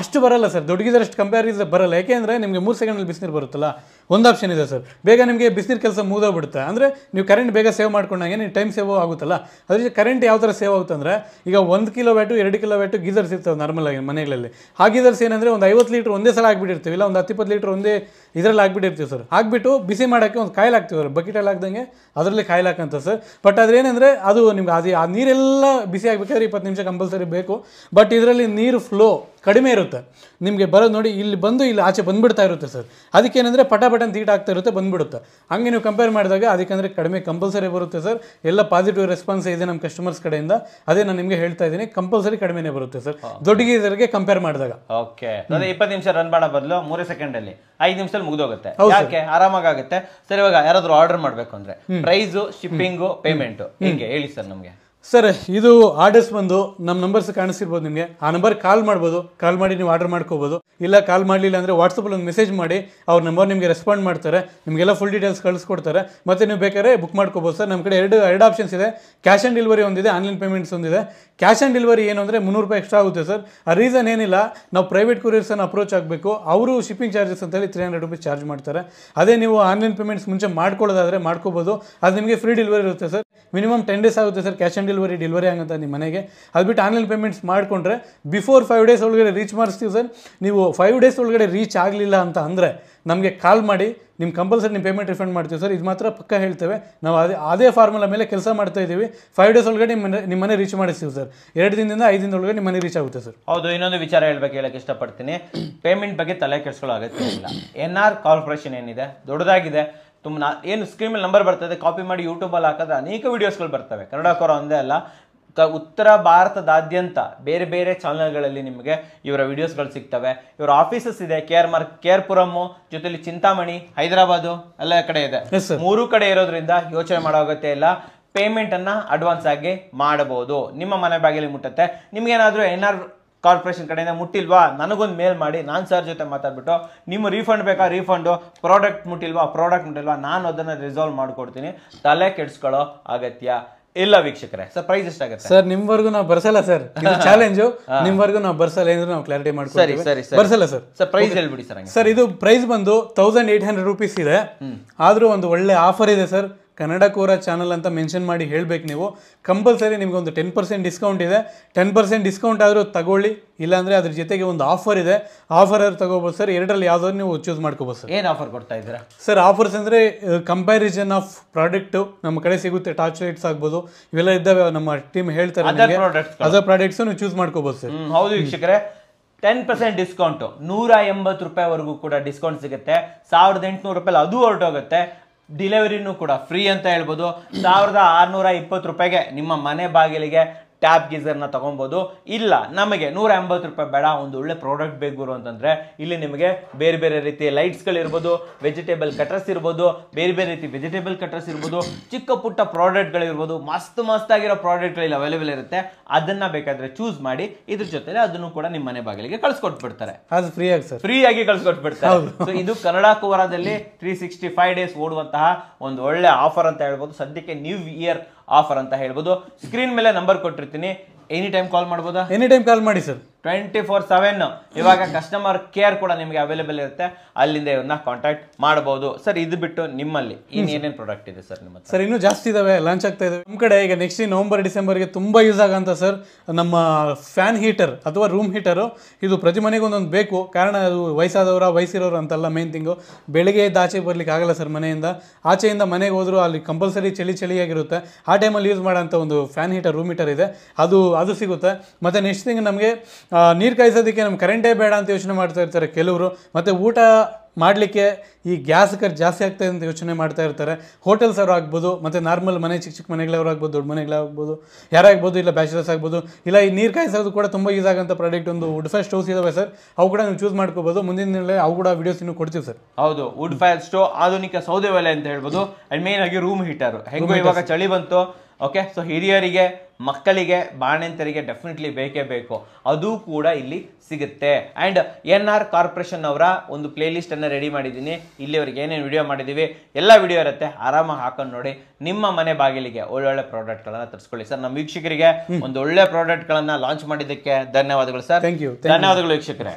ಅಷ್ಟು ಬರಲ್ಲ ಸರ್ ದೊಡ್ಡ ಕಂಪೇರ್ ಇದ್ರೆ ಬರಲ್ಲ. ಯಾಕೆಂದರೆ ನಿಮಗೆ ಮೂರು ಸೆಕೆಂಡಲ್ಲಿ ಬಿಸಿನೀರು ಬರುತ್ತಲ್ಲ. ಒಂದು ಆಪ್ಷನ್ ಇದೆ ಸರ್. ಬೇಗ ನಿಮಗೆ ಬಿಸಿನೀರು ಕೆಲಸ ಮುಗಿದೋಗ್ಬಿಡುತ್ತೆ. ಅಂದರೆ ನೀವು ಕರೆಂಟ್ ಬೇಗ ಸೇವ್ ಮಾಡ್ಕೊಂಡಾಗೆ ನೀವು ಟೈಮ್ ಸೇವ್ ಆಗುತ್ತಲ್ಲ? ಅದ್ರ ಕರೆಂಟ್ ಯಾವ ಥರ ಸೇವ್ ಆಗುತ್ತೆ ಅಂದರೆ, ಈಗ ಒಂದು ಕಿಲೋ ವ್ಯಾಟು ಎರಡು ಕಿಲೋ ವ್ಯಾಟು ಗೀಸರ್ಸ್ ಇರ್ತವೆ ನಾರ್ಮಲ್ ಆಗಿ ಮನೆಗಳಲ್ಲಿ. ಆ ಗೀಸರ್ಸ್ ಏನಂದರೆ ಒಂದು ಐವತ್ತು ಲೀಟ್ರ್ ಒಂದೇ ಸಲ ಆಗಿಬಿಟ್ಟಿರ್ತೀವಿ, ಇಲ್ಲ ಒಂದು ಹತ್ತಿಪ್ಪತ್ತು ಲೀಟ್ರ್ ಒಂದೇ ಇದರಲ್ಲಿ ಹಾಕ್ಬಿಟ್ಟಿರ್ತೀವಿ ಸರ್. ಹಾಕ್ಬಿಟ್ಟು ಬಿಸಿ ಮಾಡೋಕ್ಕೆ ಒಂದು ಕಾಯಿಲ್ ಹಾಕ್ತೀವಿ ಬಕೆಟಲ್ಲಿ ಹಾಕ್ದಂಗೆ ಅದರಲ್ಲಿ ಕಾಯಿಲ್ ಹಾಕಂತ ಸರ್. ಬಟ್ ಅದೇನೆಂದರೆ ಅದು ನಿಮ್ಗೆ ಅದು ಆ ನೀರೆಲ್ಲ ಬಿಸಿ ಆಗಬೇಕಾದ್ರೆ ಇಪ್ಪತ್ತು ನಿಮಿಷ ಕಂಪಲ್ಸರಿ ಬೇಕು. ಬಟ್ ಇದರಲ್ಲಿ ನೀರು ಫ್ಲೋ ಕಡಿಮೆ ಇರುತ್ತೆ. ನಿಮಗೆ ಬರೋದು ನೋಡಿ ಇಲ್ಲಿ ಬಂದು ಇಲ್ಲಿ ಆಚೆ ಬಂದುಬಿಡ್ತಾ ಇರುತ್ತೆ ಸರ್. ಅದಕ್ಕೇನೆಂದರೆ ಪಟ ಪಟನ್ ತೀಟ್ ಆಗ್ತಾ ಇರುತ್ತೆ ಬಂದ್ಬಿಡುತ್ತೆ. ಹಂಗೆ ನೀವು ಕಂಪೇರ್ ಮಾಡಿದಾಗ ಅದಕ್ಕೆಂದರೆ ಕಡಿಮೆ ಕಂಪಲ್ಸರಿ ಬರುತ್ತೆ ಸರ್. ಎಲ್ಲ ಪಾಸಿಟಿವ್ ರೆಸ್ಪಾನ್ಸ್ ಇದೆ ನಮ್ಮ ಕಸ್ಟಮರ್ಸ್ ಕಡೆಯಿಂದ. ಅದೇ ನಾನು ನಿಮಗೆ ಹೇಳ್ತಾ ಇದ್ದೀನಿ ಕಂಪಲ್ಸರಿ ಕಡಿಮೆನೇ ಬರುತ್ತೆ ಸರ್. ದೊಡ್ಡ ಕಂಪೇರ್ ಮಾಡಿದಾಗ. ಓಕೆ ಇಪ್ಪತ್ತು ನಿಮಿಷ ರನ್ ಮಾಡೋ ಬದಲು ಮೂರೇ ಸೆಕೆಂಡ್ ಅಲ್ಲಿ. ಐದು ನಿಮಿಷದಲ್ಲಿ ಮುಗಿದೋಗುತ್ತೆ. ಯಾಕೆ? ಆರಾಮಾಗುತ್ತೆ ಸರ್ ಇವಾಗ ಯಾರಾದರೂ ಆರ್ಡರ್ ಮಾಡಬೇಕು ಅಂದ್ರೆ ಪ್ರೈಸು ಶಿಪ್ಪಿಂಗು ಪೇಮೆಂಟ್ ಹಿಂಗೆ ಹೇಳಿ ಸರ್ ನಮಗೆ. ಸರ್, ಇದು ಆರ್ಡರ್ಸ್ ಬಂದು ನಮ್ಮ ನಂಬರ್ಸ್ ಕಾಣಿಸಿರ್ಬೋದು ನಿಮಗೆ. ಆ ನಂಬರ್ ಕಾಲ್ ಮಾಡ್ಬೋದು. ಕಾಲ್ ಮಾಡಿ ನೀವು ಆರ್ಡರ್ ಮಾಡ್ಕೋಬೋದು. ಇಲ್ಲ ಕಾಲ್ ಮಾಡಲಿಲ್ಲ ಅಂದರೆ ವಾಟ್ಸಪ್ಪಲ್ಲಿ ಒಂದು ಮೆಸೇಜ್ ಮಾಡಿ ಅವ್ರ ನಂಬರ್ ನಿಮಗೆ ರೆಸ್ಪಾಂಡ್ ಮಾಡ್ತಾರೆ. ನಿಮಗೆಲ್ಲ ಫುಲ್ ಡೀಟೇಲ್ಸ್ ಕಳಿಸ್ಕೊಡ್ತಾರೆ. ಮತ್ತು ನೀವು ಬೇಕಾದ್ರೆ ಬುಕ್ ಮಾಡ್ಕೋಬೋದು ಸರ್. ನಮ್ಮ ಕಡೆ ಎರಡು ಎರಡು ಆಪ್ಷನ್ಸ್ ಇದೆ. ಕ್ಯಾಶ್ ಆನ್ ಡೆಲಿವರಿ ಒಂದಿದೆ ಆನ್ಲೈನ್ ಪೇಮೆಂಟ್ಸ್ ಒಂದಿದೆ. ಕ್ಯಾಶ್ ಆನ್ ಡೆಲಿವರಿ ಏನು ಅಂದರೆ ಮುನ್ನೂರು ರೂಪಾಯಿ ಎಕ್ಸ್ಟ್ರಾ ಆಗುತ್ತೆ ಸರ್. ಆ ರೀಸನ್ ಏನಿಲ್ಲ, ನಾವು ಪ್ರೈವೇಟ್ ಕೊರಿಯರ್ಸನ್ನು ಅಪ್ರೋಚ್ ಆಗಬೇಕು. ಅವರು ಶಿಪ್ಪಿಂಗ್ ಚಾರ್ಜಸ್ ಅಂತೇಳಿ ತ್ರೀ ಹಂಡ್ರೆಡ್ ರುಪೀಸ್ ಚಾರ್ಜ್ ಮಾಡ್ತಾರೆ. ಅದೇ ನೀವು ಆನ್ಲೈನ್ ಪೇಮೆಂಟ್ಸ್ ಮುಂಚೆ ಮಾಡ್ಕೊಳ್ಳೋದಾದರೆ ಮಾಡ್ಕೋಬೋದು. ಅದು ನಿಮಗೆ ಫ್ರೀ ಡೆಲಿವರಿ ಇರುತ್ತೆ ಸರ್. ಮಿನಿಮಮ್ ಟೆನ್ ಡೇಸ್ ಆಗುತ್ತೆ sir cash on delivery delivery ಆಗುತ್ತೆ ನಿಮ್ಮ ಮನೆಗೆ. ಅದು ಬಿಟ್ಟು ಆನ್ಲೈನ್ ಪೇಮೆಂಟ್ಸ್ ಮಾಡಿಕೊಂಡ್ರೆ ಬಿಫೋರ್ ಫೈವ್ ಡೇಸ್ ಒಳಗಡೆ ರೀಚ್ ಮಾಡಿಸ್ತೀವಿ ಸರ್. ನೀವು ಫೈವ್ ಡೇಸ್ ಒಳಗಡೆ ರೀಚ್ ಆಗಲಿಲ್ಲ ಅಂತ ಅಂದರೆ ನಮಗೆ ಕಾಲ್ ಮಾಡಿ ನಿಮ್ಮ ಕಂಪಲ್ಸರಿ ನಿಮ್ಮ ಪೇಮೆಂಟ್ ರಿಫಂಡ್ ಮಾಡ್ತೀವಿ ಸರ್. ಇದು ಮಾತ್ರ ಪಕ್ಕ ಹೇಳ್ತೇವೆ. ನಾವು ಅದೇ ಅದೇ ಫಾರ್ಮುಲಾ ಮೇಲೆ ಕೆಲಸ ಮಾಡ್ತಾ ಇದ್ದೀವಿ. ಫೈವ್ ಡೇಸ್ ಒಳಗಡೆ ನಿಮ್ಮ ನಿಮ್ಮ ಮನೆ ರೀಚ್ ಮಾಡಿಸ್ತೀವಿ ಸರ್. ಎರಡು ದಿನದಿಂದ ಐದು ಒಳಗಡೆ ನಿಮ್ಮ ಮನೆ ರೀಚ್ ಆಗುತ್ತೆ ಸರ್. ಹೌದು, ಇನ್ನೊಂದು ವಿಚಾರ ಹೇಳ್ಬೇಕು ಹೇಳಕ್ಕೆ ಇಷ್ಟಪಡ್ತೀನಿ. ಪೇಮೆಂಟ್ ಬಗ್ಗೆ ತಲೆ ಕೆಡಿಸ್ಕೊಳ್ಳೋ ಅಗತ್ಯ ಇಲ್ಲ. ಎನ್ ಆರ್ ಕಾರ್ಪೊರೇಷನ್ ಏನಿದೆ? ದೊಡ್ಡದಾಗಿದೆ. ತುಂಬ ನಾ ಏನು ಸ್ಕ್ರೀನ್ ಮೇಲೆ ನಂಬರ್ ಬರ್ತದೆ ಕಾಪಿ ಮಾಡಿ ಯೂಟ್ಯೂಬಲ್ಲಿ ಹಾಕಿದ್ರೆ ಅನೇಕ ವೀಡಿಯೋಸ್ಗಳು ಬರ್ತವೆ. ಕನ್ನಡ ಕೋರ ಒಂದೇ ಅಲ್ಲ. ಕ ಉತ್ತರ ಭಾರತದಾದ್ಯಂತ ಬೇರೆ ಬೇರೆ ಚಾನಲ್ಗಳಲ್ಲಿ ನಿಮಗೆ ಇವರ ವಿಡಿಯೋಸ್ಗಳು ಸಿಗ್ತವೆ. ಇವರ ಆಫೀಸಸ್ ಇದೆ K R mark K R Puram ಜೊತೆಲಿ ಚಿಂತಾಮಣಿ ಹೈದರಾಬಾದು ಎಲ್ಲ ಕಡೆ ಇದೆ. ಮೂರು ಕಡೆ ಇರೋದ್ರಿಂದ ಯೋಚನೆ ಮಾಡೋ ಅಗತ್ಯ ಇಲ್ಲ. ಪೇಮೆಂಟನ್ನು ಅನ್ನ ಅಡ್ವಾನ್ಸ್ ಆಗಿ ಮಾಡಬಹುದು. ನಿಮ್ಮ ಮನೆ ಬಾಗಿಲಿಗೆ ಮುಟ್ಟುತ್ತೆ. ನಿಮಗೇನಾದರೂ ಎನ್ ಆರ್ ಕಾರ್ಪೊರೇಷನ್ ಕಡೆಯಿಂದ ಮುಟ್ಟಿಲ್ವಾ? ನನಗೊಂದು ಮೇಲ್ ಮಾಡಿ ನಾನು ಸರ್ ಜೊತೆ ಮಾತಾಡ್ಬಿಟ್ಟು ನಿಮ್ಮ ರೀಫಂಡ್ ಬೇಕಾ? ರೀಫಂಡು ಪ್ರಾಡಕ್ಟ್ ಮುಟ್ಟಿಲ್ವಾ? ಪ್ರಾಡಕ್ಟ್ ಮುಟ್ಟಿಲ್ವಾ? ನಾನು ಅದನ್ನ ರಿಸಾಲ್ವ್ ಮಾಡಿಕೊಡ್ತೀನಿ. ತಲೆ ಕೆಡಿಸ್ಕೊಳ್ಳೋ ಅಗತ್ಯ ಇಲ್ಲ ವೀಕ್ಷಕರೇ. ಸರ್ ಪ್ರೈಸ್ ಎಷ್ಟಾಗುತ್ತೆ? ಸರ್ ನಿಮ್ವರೆಗೂ ನಾವು ಬರ್ಸಲ್ಲ ಸರ್. ಇದು ಚಾಲೆಂಜು ನಿಮ್ವರೆಗೂ ನಾವು ಬರ್ಸಲ್ಲ ಏನಾದ್ರು ನಾವು ಕ್ಲಾರಿಟಿ ಸರಿ ಸರಿ ಬರ್ಸಲ್ಲ ಸರ್. ಸರ್ ಪ್ರೈಸ್ ಹೇಳ್ಬಿಡಿ ಸರ್ ಸರ್ ಇದು ಪ್ರೈಸ್ ಬಂದು ತೌಸಂಡ್ ಏಟ್ ಹಂಡ್ರೆಡ್ ರುಪೀಸ್ ಇದೆ. ಆದರೂ ಒಂದು ಒಳ್ಳೆ ಆಫರ್ ಇದೆ ಸರ್. ಕನ್ನಡ ಕೋರ ಚಾನಲ್ ಅಂತ ಮೆನ್ಷನ್ ಮಾಡಿ ಹೇಳಬೇಕು ನೀವು. ಕಂಪಲ್ಸರಿ ನಿಮಗೆ ಒಂದು ಟೆನ್ ಪರ್ಸೆಂಟ್ ಡಿಸ್ಕೌಂಟ್ ಇದೆ. ಟೆನ್ ಪರ್ಸೆಂಟ್ ಡಿಸ್ಕೌಂಟ್ ಆದರೂ ತಗೊಳ್ಳಿ. ಇಲ್ಲಾಂದರೆ ಅದ್ರ ಜೊತೆಗೆ ಒಂದು ಆಫರ್ ಇದೆ. ಆಫರ್ ಆದ್ರೂ ತಗೋಬೋದು ಸರ್. ಎರಡರಲ್ಲಿ ಯಾವ್ದಾದ್ರು ನೀವು ಚೂಸ್ ಮಾಡ್ಕೋಬೋದು ಸರ್. ಏನು ಆಫರ್ ಕೊಡ್ತಾ ಇದ್ದೀರಾ? ಸರ್ ಆಫರ್ಸ್ ಅಂದರೆ ಕಂಪ್ಯಾರಿಸನ್ ಆಫ್ ಪ್ರಾಡಕ್ಟು ನಮ್ಮ ಕಡೆ ಸಿಗುತ್ತೆ. ಟಾರ್ಚ್ ಲೈಟ್ಸ್ ಆಗ್ಬೋದು. ಇವೆಲ್ಲ ಇದ್ದಾವೆ. ನಮ್ಮ ಟೀಮ್ ಹೇಳ್ತಾರೆ ಅದರ್ ನಿಮಗೆ. ಪ್ರಾಡಕ್ಟ್ಸ್ ಅದರ್ ಪ್ರಾಡಕ್ಟ್ಸ್ ನೀವು ಚೂಸ್ ಮಾಡ್ಕೋಬೋದು ಸರ್. ಹೌದು ವೀಕ್ಷಕರೇ. ಟೆನ್ ಪರ್ಸೆಂಟ್ ಡಿಸ್ಕೌಂಟು ನೂರ ಎಂಬತ್ತು ರೂಪಾಯಿವರೆಗೂ ಕೂಡ ಡಿಸ್ಕೌಂಟ್ ಸಿಗುತ್ತೆ. ಸಾವಿರದ ಎಂಟುನೂರು ರೂಪಾಯಿ ಅದು ಹೊರಟೋಗುತ್ತೆ. ಡಿಲಿವರಿನೂ ಕೂಡ ಫ್ರೀ ಅಂತ ಹೇಳ್ಬೋದು. ಸಾವಿರದ ಆರುನೂರ ಇಪ್ಪತ್ತು ರೂಪಾಯಿಗೆ ನಿಮ್ಮ ಮನೆ ಬಾಗಿಲಿಗೆ ಟ್ಯಾಪ್ ಗೀಸರ್ನ ತೊಗೊಬೋದು. ಇಲ್ಲ ನಮಗೆ ನೂರ ಎಂಬತ್ತು ರೂಪಾಯಿ ಬೇಡ ಒಂದು ಒಳ್ಳೆ ಪ್ರಾಡಕ್ಟ್ ಬೇಕು ಗುರು ಅಂತಂದ್ರೆ ಇಲ್ಲಿ ನಿಮಗೆ ಬೇರೆ ಬೇರೆ ರೀತಿಯ ಲೈಟ್ಸ್ಗಳಿರ್ಬೋದು ವೆಜಿಟೇಬಲ್ ಕಟರ್ಸ್ ಇರ್ಬೋದು ಬೇರೆ ಬೇರೆ ರೀತಿ ವೆಜಿಟೇಬಲ್ ಕಟರ್ಸ್ ಇರ್ಬೋದು ಚಿಕ್ಕ ಪುಟ್ಟ ಪ್ರಾಡಕ್ಟ್ಗಳಿರ್ಬೋದು ಮಸ್ತ್ ಮಸ್ತ್ ಆಗಿರೋ ಪ್ರಾಡಕ್ಟ್ಗಳು ಅವೈಲೇಬಲ್ ಇರುತ್ತೆ. ಅದನ್ನು ಬೇಕಾದರೆ ಚೂಸ್ ಮಾಡಿ ಇದ್ರ ಜೊತೆಲೆ ಅದನ್ನು ಕೂಡ ನಿಮ್ಮ ಮನೆ ಬಾಗಿಲಿಗೆ ಕಳ್ಸಿಕೊಟ್ಬಿಡ್ತಾರೆ. ಅದು ಫ್ರೀ ಆಗಿ ಸರ್. ಫ್ರೀಯಾಗಿ ಕಳ್ಸಿಕೊಟ್ಬಿಡ್ತಾರೆ. ಸೊ ಇದು ಕನ್ನಡ ಕುವರದಲ್ಲಿ ತ್ರೀ ಸಿಕ್ಸ್ಟಿ ಫೈವ್ ಡೇಸ್ ಓಡುವಂತಹ ಒಂದು ಒಳ್ಳೆ ಆಫರ್ ಅಂತ ಹೇಳ್ಬೋದು. ಸದ್ಯಕ್ಕೆ ನ್ಯೂ ಇಯರ್ ಆಫರ್ ಅಂತ ಹೇಳ್ಬೋದು. ಸ್ಕ್ರೀನ್ ಮೇಲೆ ನಂಬರ್ ಕೊಟ್ಟಿರ್ತೀನಿ. ಎನಿ ಟೈಮ್ ಕಾಲ್ ಮಾಡ್ಬೋದಾ? ಎನಿ ಟೈಮ್ ಕಾಲ್ ಮಾಡಿ ಸರ್. ಟ್ವೆಂಟಿ ಫೋರ್ ಸೆವೆನ್ ಇವಾಗ ಕಸ್ಟಮರ್ ಕೇರ್ ಕೂಡ ನಿಮಗೆ ಅವೈಲೇಬಲ್ ಇರುತ್ತೆ. ಅಲ್ಲಿಂದ ಇವ್ರನ್ನ ಕಾಂಟ್ಯಾಕ್ಟ್ ಮಾಡಬಹುದು. ಸರ್ ಇದು ಬಿಟ್ಟು ನಿಮ್ಮಲ್ಲಿ ಇನ್ನೇನೇನು ಪ್ರಾಡಕ್ಟ್ ಇದೆ ಸರ್ ನಿಮ್ಮ ಸರ್ ಇನ್ನೂ ಜಾಸ್ತಿ ಇದಾವೆ ಲಾಂಚ್ ಆಗ್ತಾ ಇದೆ ನಮ್ಮ ಕಡೆ ಈಗ ನೆಕ್ಸ್ಟ್ ನವಂಬರ್ ಡಿಸೆಂಬರ್ಗೆ ತುಂಬ ಯೂಸ್ ಆಗಂತ ಸರ್ ನಮ್ಮ ಫ್ಯಾನ್ ಹೀಟರ್ ಅಥವಾ ರೂಮ್ ಹೀಟರು ಇದು ಪ್ರತಿ ಮನೆಗೆ ಒಂದೊಂದು ಬೇಕು. ಕಾರಣ ಅದು ವಯಸ್ಸಾದವರ ವಯಸ್ಸಿರೋರು ಅಂತಲ್ಲ ಮೇನ್ ತಿಂಗು ಬೆಳಿಗ್ಗೆ ಎದ್ದು ಆಚೆ ಬರ್ಲಿಕ್ಕೆ ಆಗಲ್ಲ ಸರ್ ಮನೆಯಿಂದ. ಆಚೆಯಿಂದ ಮನೆಗೆ ಹೋದರೂ ಅಲ್ಲಿ ಕಂಪಲ್ಸರಿ ಚಳಿ ಚಳಿಯಾಗಿರುತ್ತೆ. ಆ ಟೈಮಲ್ಲಿ ಯೂಸ್ ಮಾಡೋಂಥ ಒಂದು ಫ್ಯಾನ್ ಹೀಟರ್ ರೂಮ್ ಹೀಟರ್ ಇದೆ. ಅದು ಅದು ಸಿಗುತ್ತೆ. ಮತ್ತು ನೆಕ್ಸ್ಟ್ ತಿಂಗ್ ನಮಗೆ ನೀರು ಕಾಯಿಸೋದಕ್ಕೆ ನಮ್ಮ ಕರೆಂಟೇ ಬೇಡ ಅಂತ ಯೋಚನೆ ಮಾಡ್ತಾ ಇರ್ತಾರೆ ಕೆಲವರು. ಮತ್ತು ಊಟ ಮಾಡಲಿಕ್ಕೆ ಈ ಗ್ಯಾಸ್ ಖರ್ಚು ಜಾಸ್ತಿ ಆಗ್ತದೆ ಅಂತ ಯೋಚನೆ ಮಾಡ್ತಾ ಇರ್ತಾರೆ. ಹೋಟೆಲ್ಸ್ ಅವರು ಆಗ್ಬೋದು ಮತ್ತು ನಾರ್ಮಲ್ ಮನೆ ಚಿಕ್ಕ ಚಿಕ್ಕ ಮನೆಗಳವ್ರು ಆಗ್ಬೋದು ದೊಡ್ಡ ಮನೆಗಳಾಗ್ಬೋದು ಯಾರಾಗ್ಬೋದು ಇಲ್ಲ ಬ್ಯಾಚುಲರ್ಸ್ ಆಗ್ಬೋದು ಇಲ್ಲ ಈ ನೀರು ಕಾಯಿಸೋದು ಕೂಡ ತುಂಬ ಯೂಸ್ ಆಗೋಂಥ ಪ್ರಾಡಕ್ಟ್ ಒಂದು ವುಡ್ ಫೈರ್ ಸ್ಟೋವ್ಸ್ ಇದಾವೆ ಸರ್ ಅವು ಕೂಡ ನೀವು ಚೂಸ್ ಮಾಡ್ಕೋಬೋದು. ಮುಂದಿನ ದಿನಗಳಲ್ಲಿ ಅವು ಕೂಡ ವೀಡಿಯೋಸ್ ಇನ್ನೂ ಕೊಡ್ತೀವಿ ಸರ್ ಹೌದು ವುಡ್ ಫೈರ್ ಸ್ಟೋವ್ ಆಧುನಿಕ ಸೌದೆ ಒಲೆ ಅಂತ ಹೇಳ್ಬೋದು. ಅಂಡ್ ಮೇನ್ ಆಗಿ ರೂಮ್ ಹೀಟರ್ ಹೆಂಗೋ ಇವಾಗ ಚಳಿ ಬಂತು ಓಕೆ ಸೊ ಹಿರಿಯರಿಗೆ ಮಕ್ಕಳಿಗೆ ಬಾಣಂತರಿಗೆ ಡೆಫಿನೆಟ್ಲಿ ಬೇಕೇ ಬೇಕು. ಅದು ಕೂಡ ಇಲ್ಲಿ ಸಿಗುತ್ತೆ. ಅಂಡ್ ಎನ್ ಆರ್ ಕಾರ್ಪೊರೇಷನ್ ಅವರ ಒಂದು ಪ್ಲೇ ಲಿಸ್ಟ್ ಅನ್ನ ರೆಡಿ ಮಾಡಿದ್ದೀನಿ. ಇಲ್ಲಿವರೆಗೆ ಏನೇನು ವಿಡಿಯೋ ಮಾಡಿದೀವಿ ಎಲ್ಲ ವಿಡಿಯೋ ಇರುತ್ತೆ. ಆರಾಮಾಗಿ ಹಾಕೊಂಡು ನೋಡಿ ನಿಮ್ಮ ಮನೆ ಬಾಗಿಲಿಗೆ ಒಳ್ಳೊಳ್ಳೆ ಪ್ರಾಡಕ್ಟ್ಗಳನ್ನು ತರಿಸ್ಕೊಳ್ಳಿ. ಸರ್ ನಮ್ಮ ವೀಕ್ಷಕರಿಗೆ ಒಂದು ಒಳ್ಳೆ ಪ್ರಾಡಕ್ಟ್ಗಳನ್ನು ಲಾಂಚ್ ಮಾಡಿದ್ದಕ್ಕೆ ಧನ್ಯವಾದಗಳು ಸರ್ ಥ್ಯಾಂಕ್ ಯು ಧನ್ಯವಾದಗಳು ವೀಕ್ಷಕರೇ.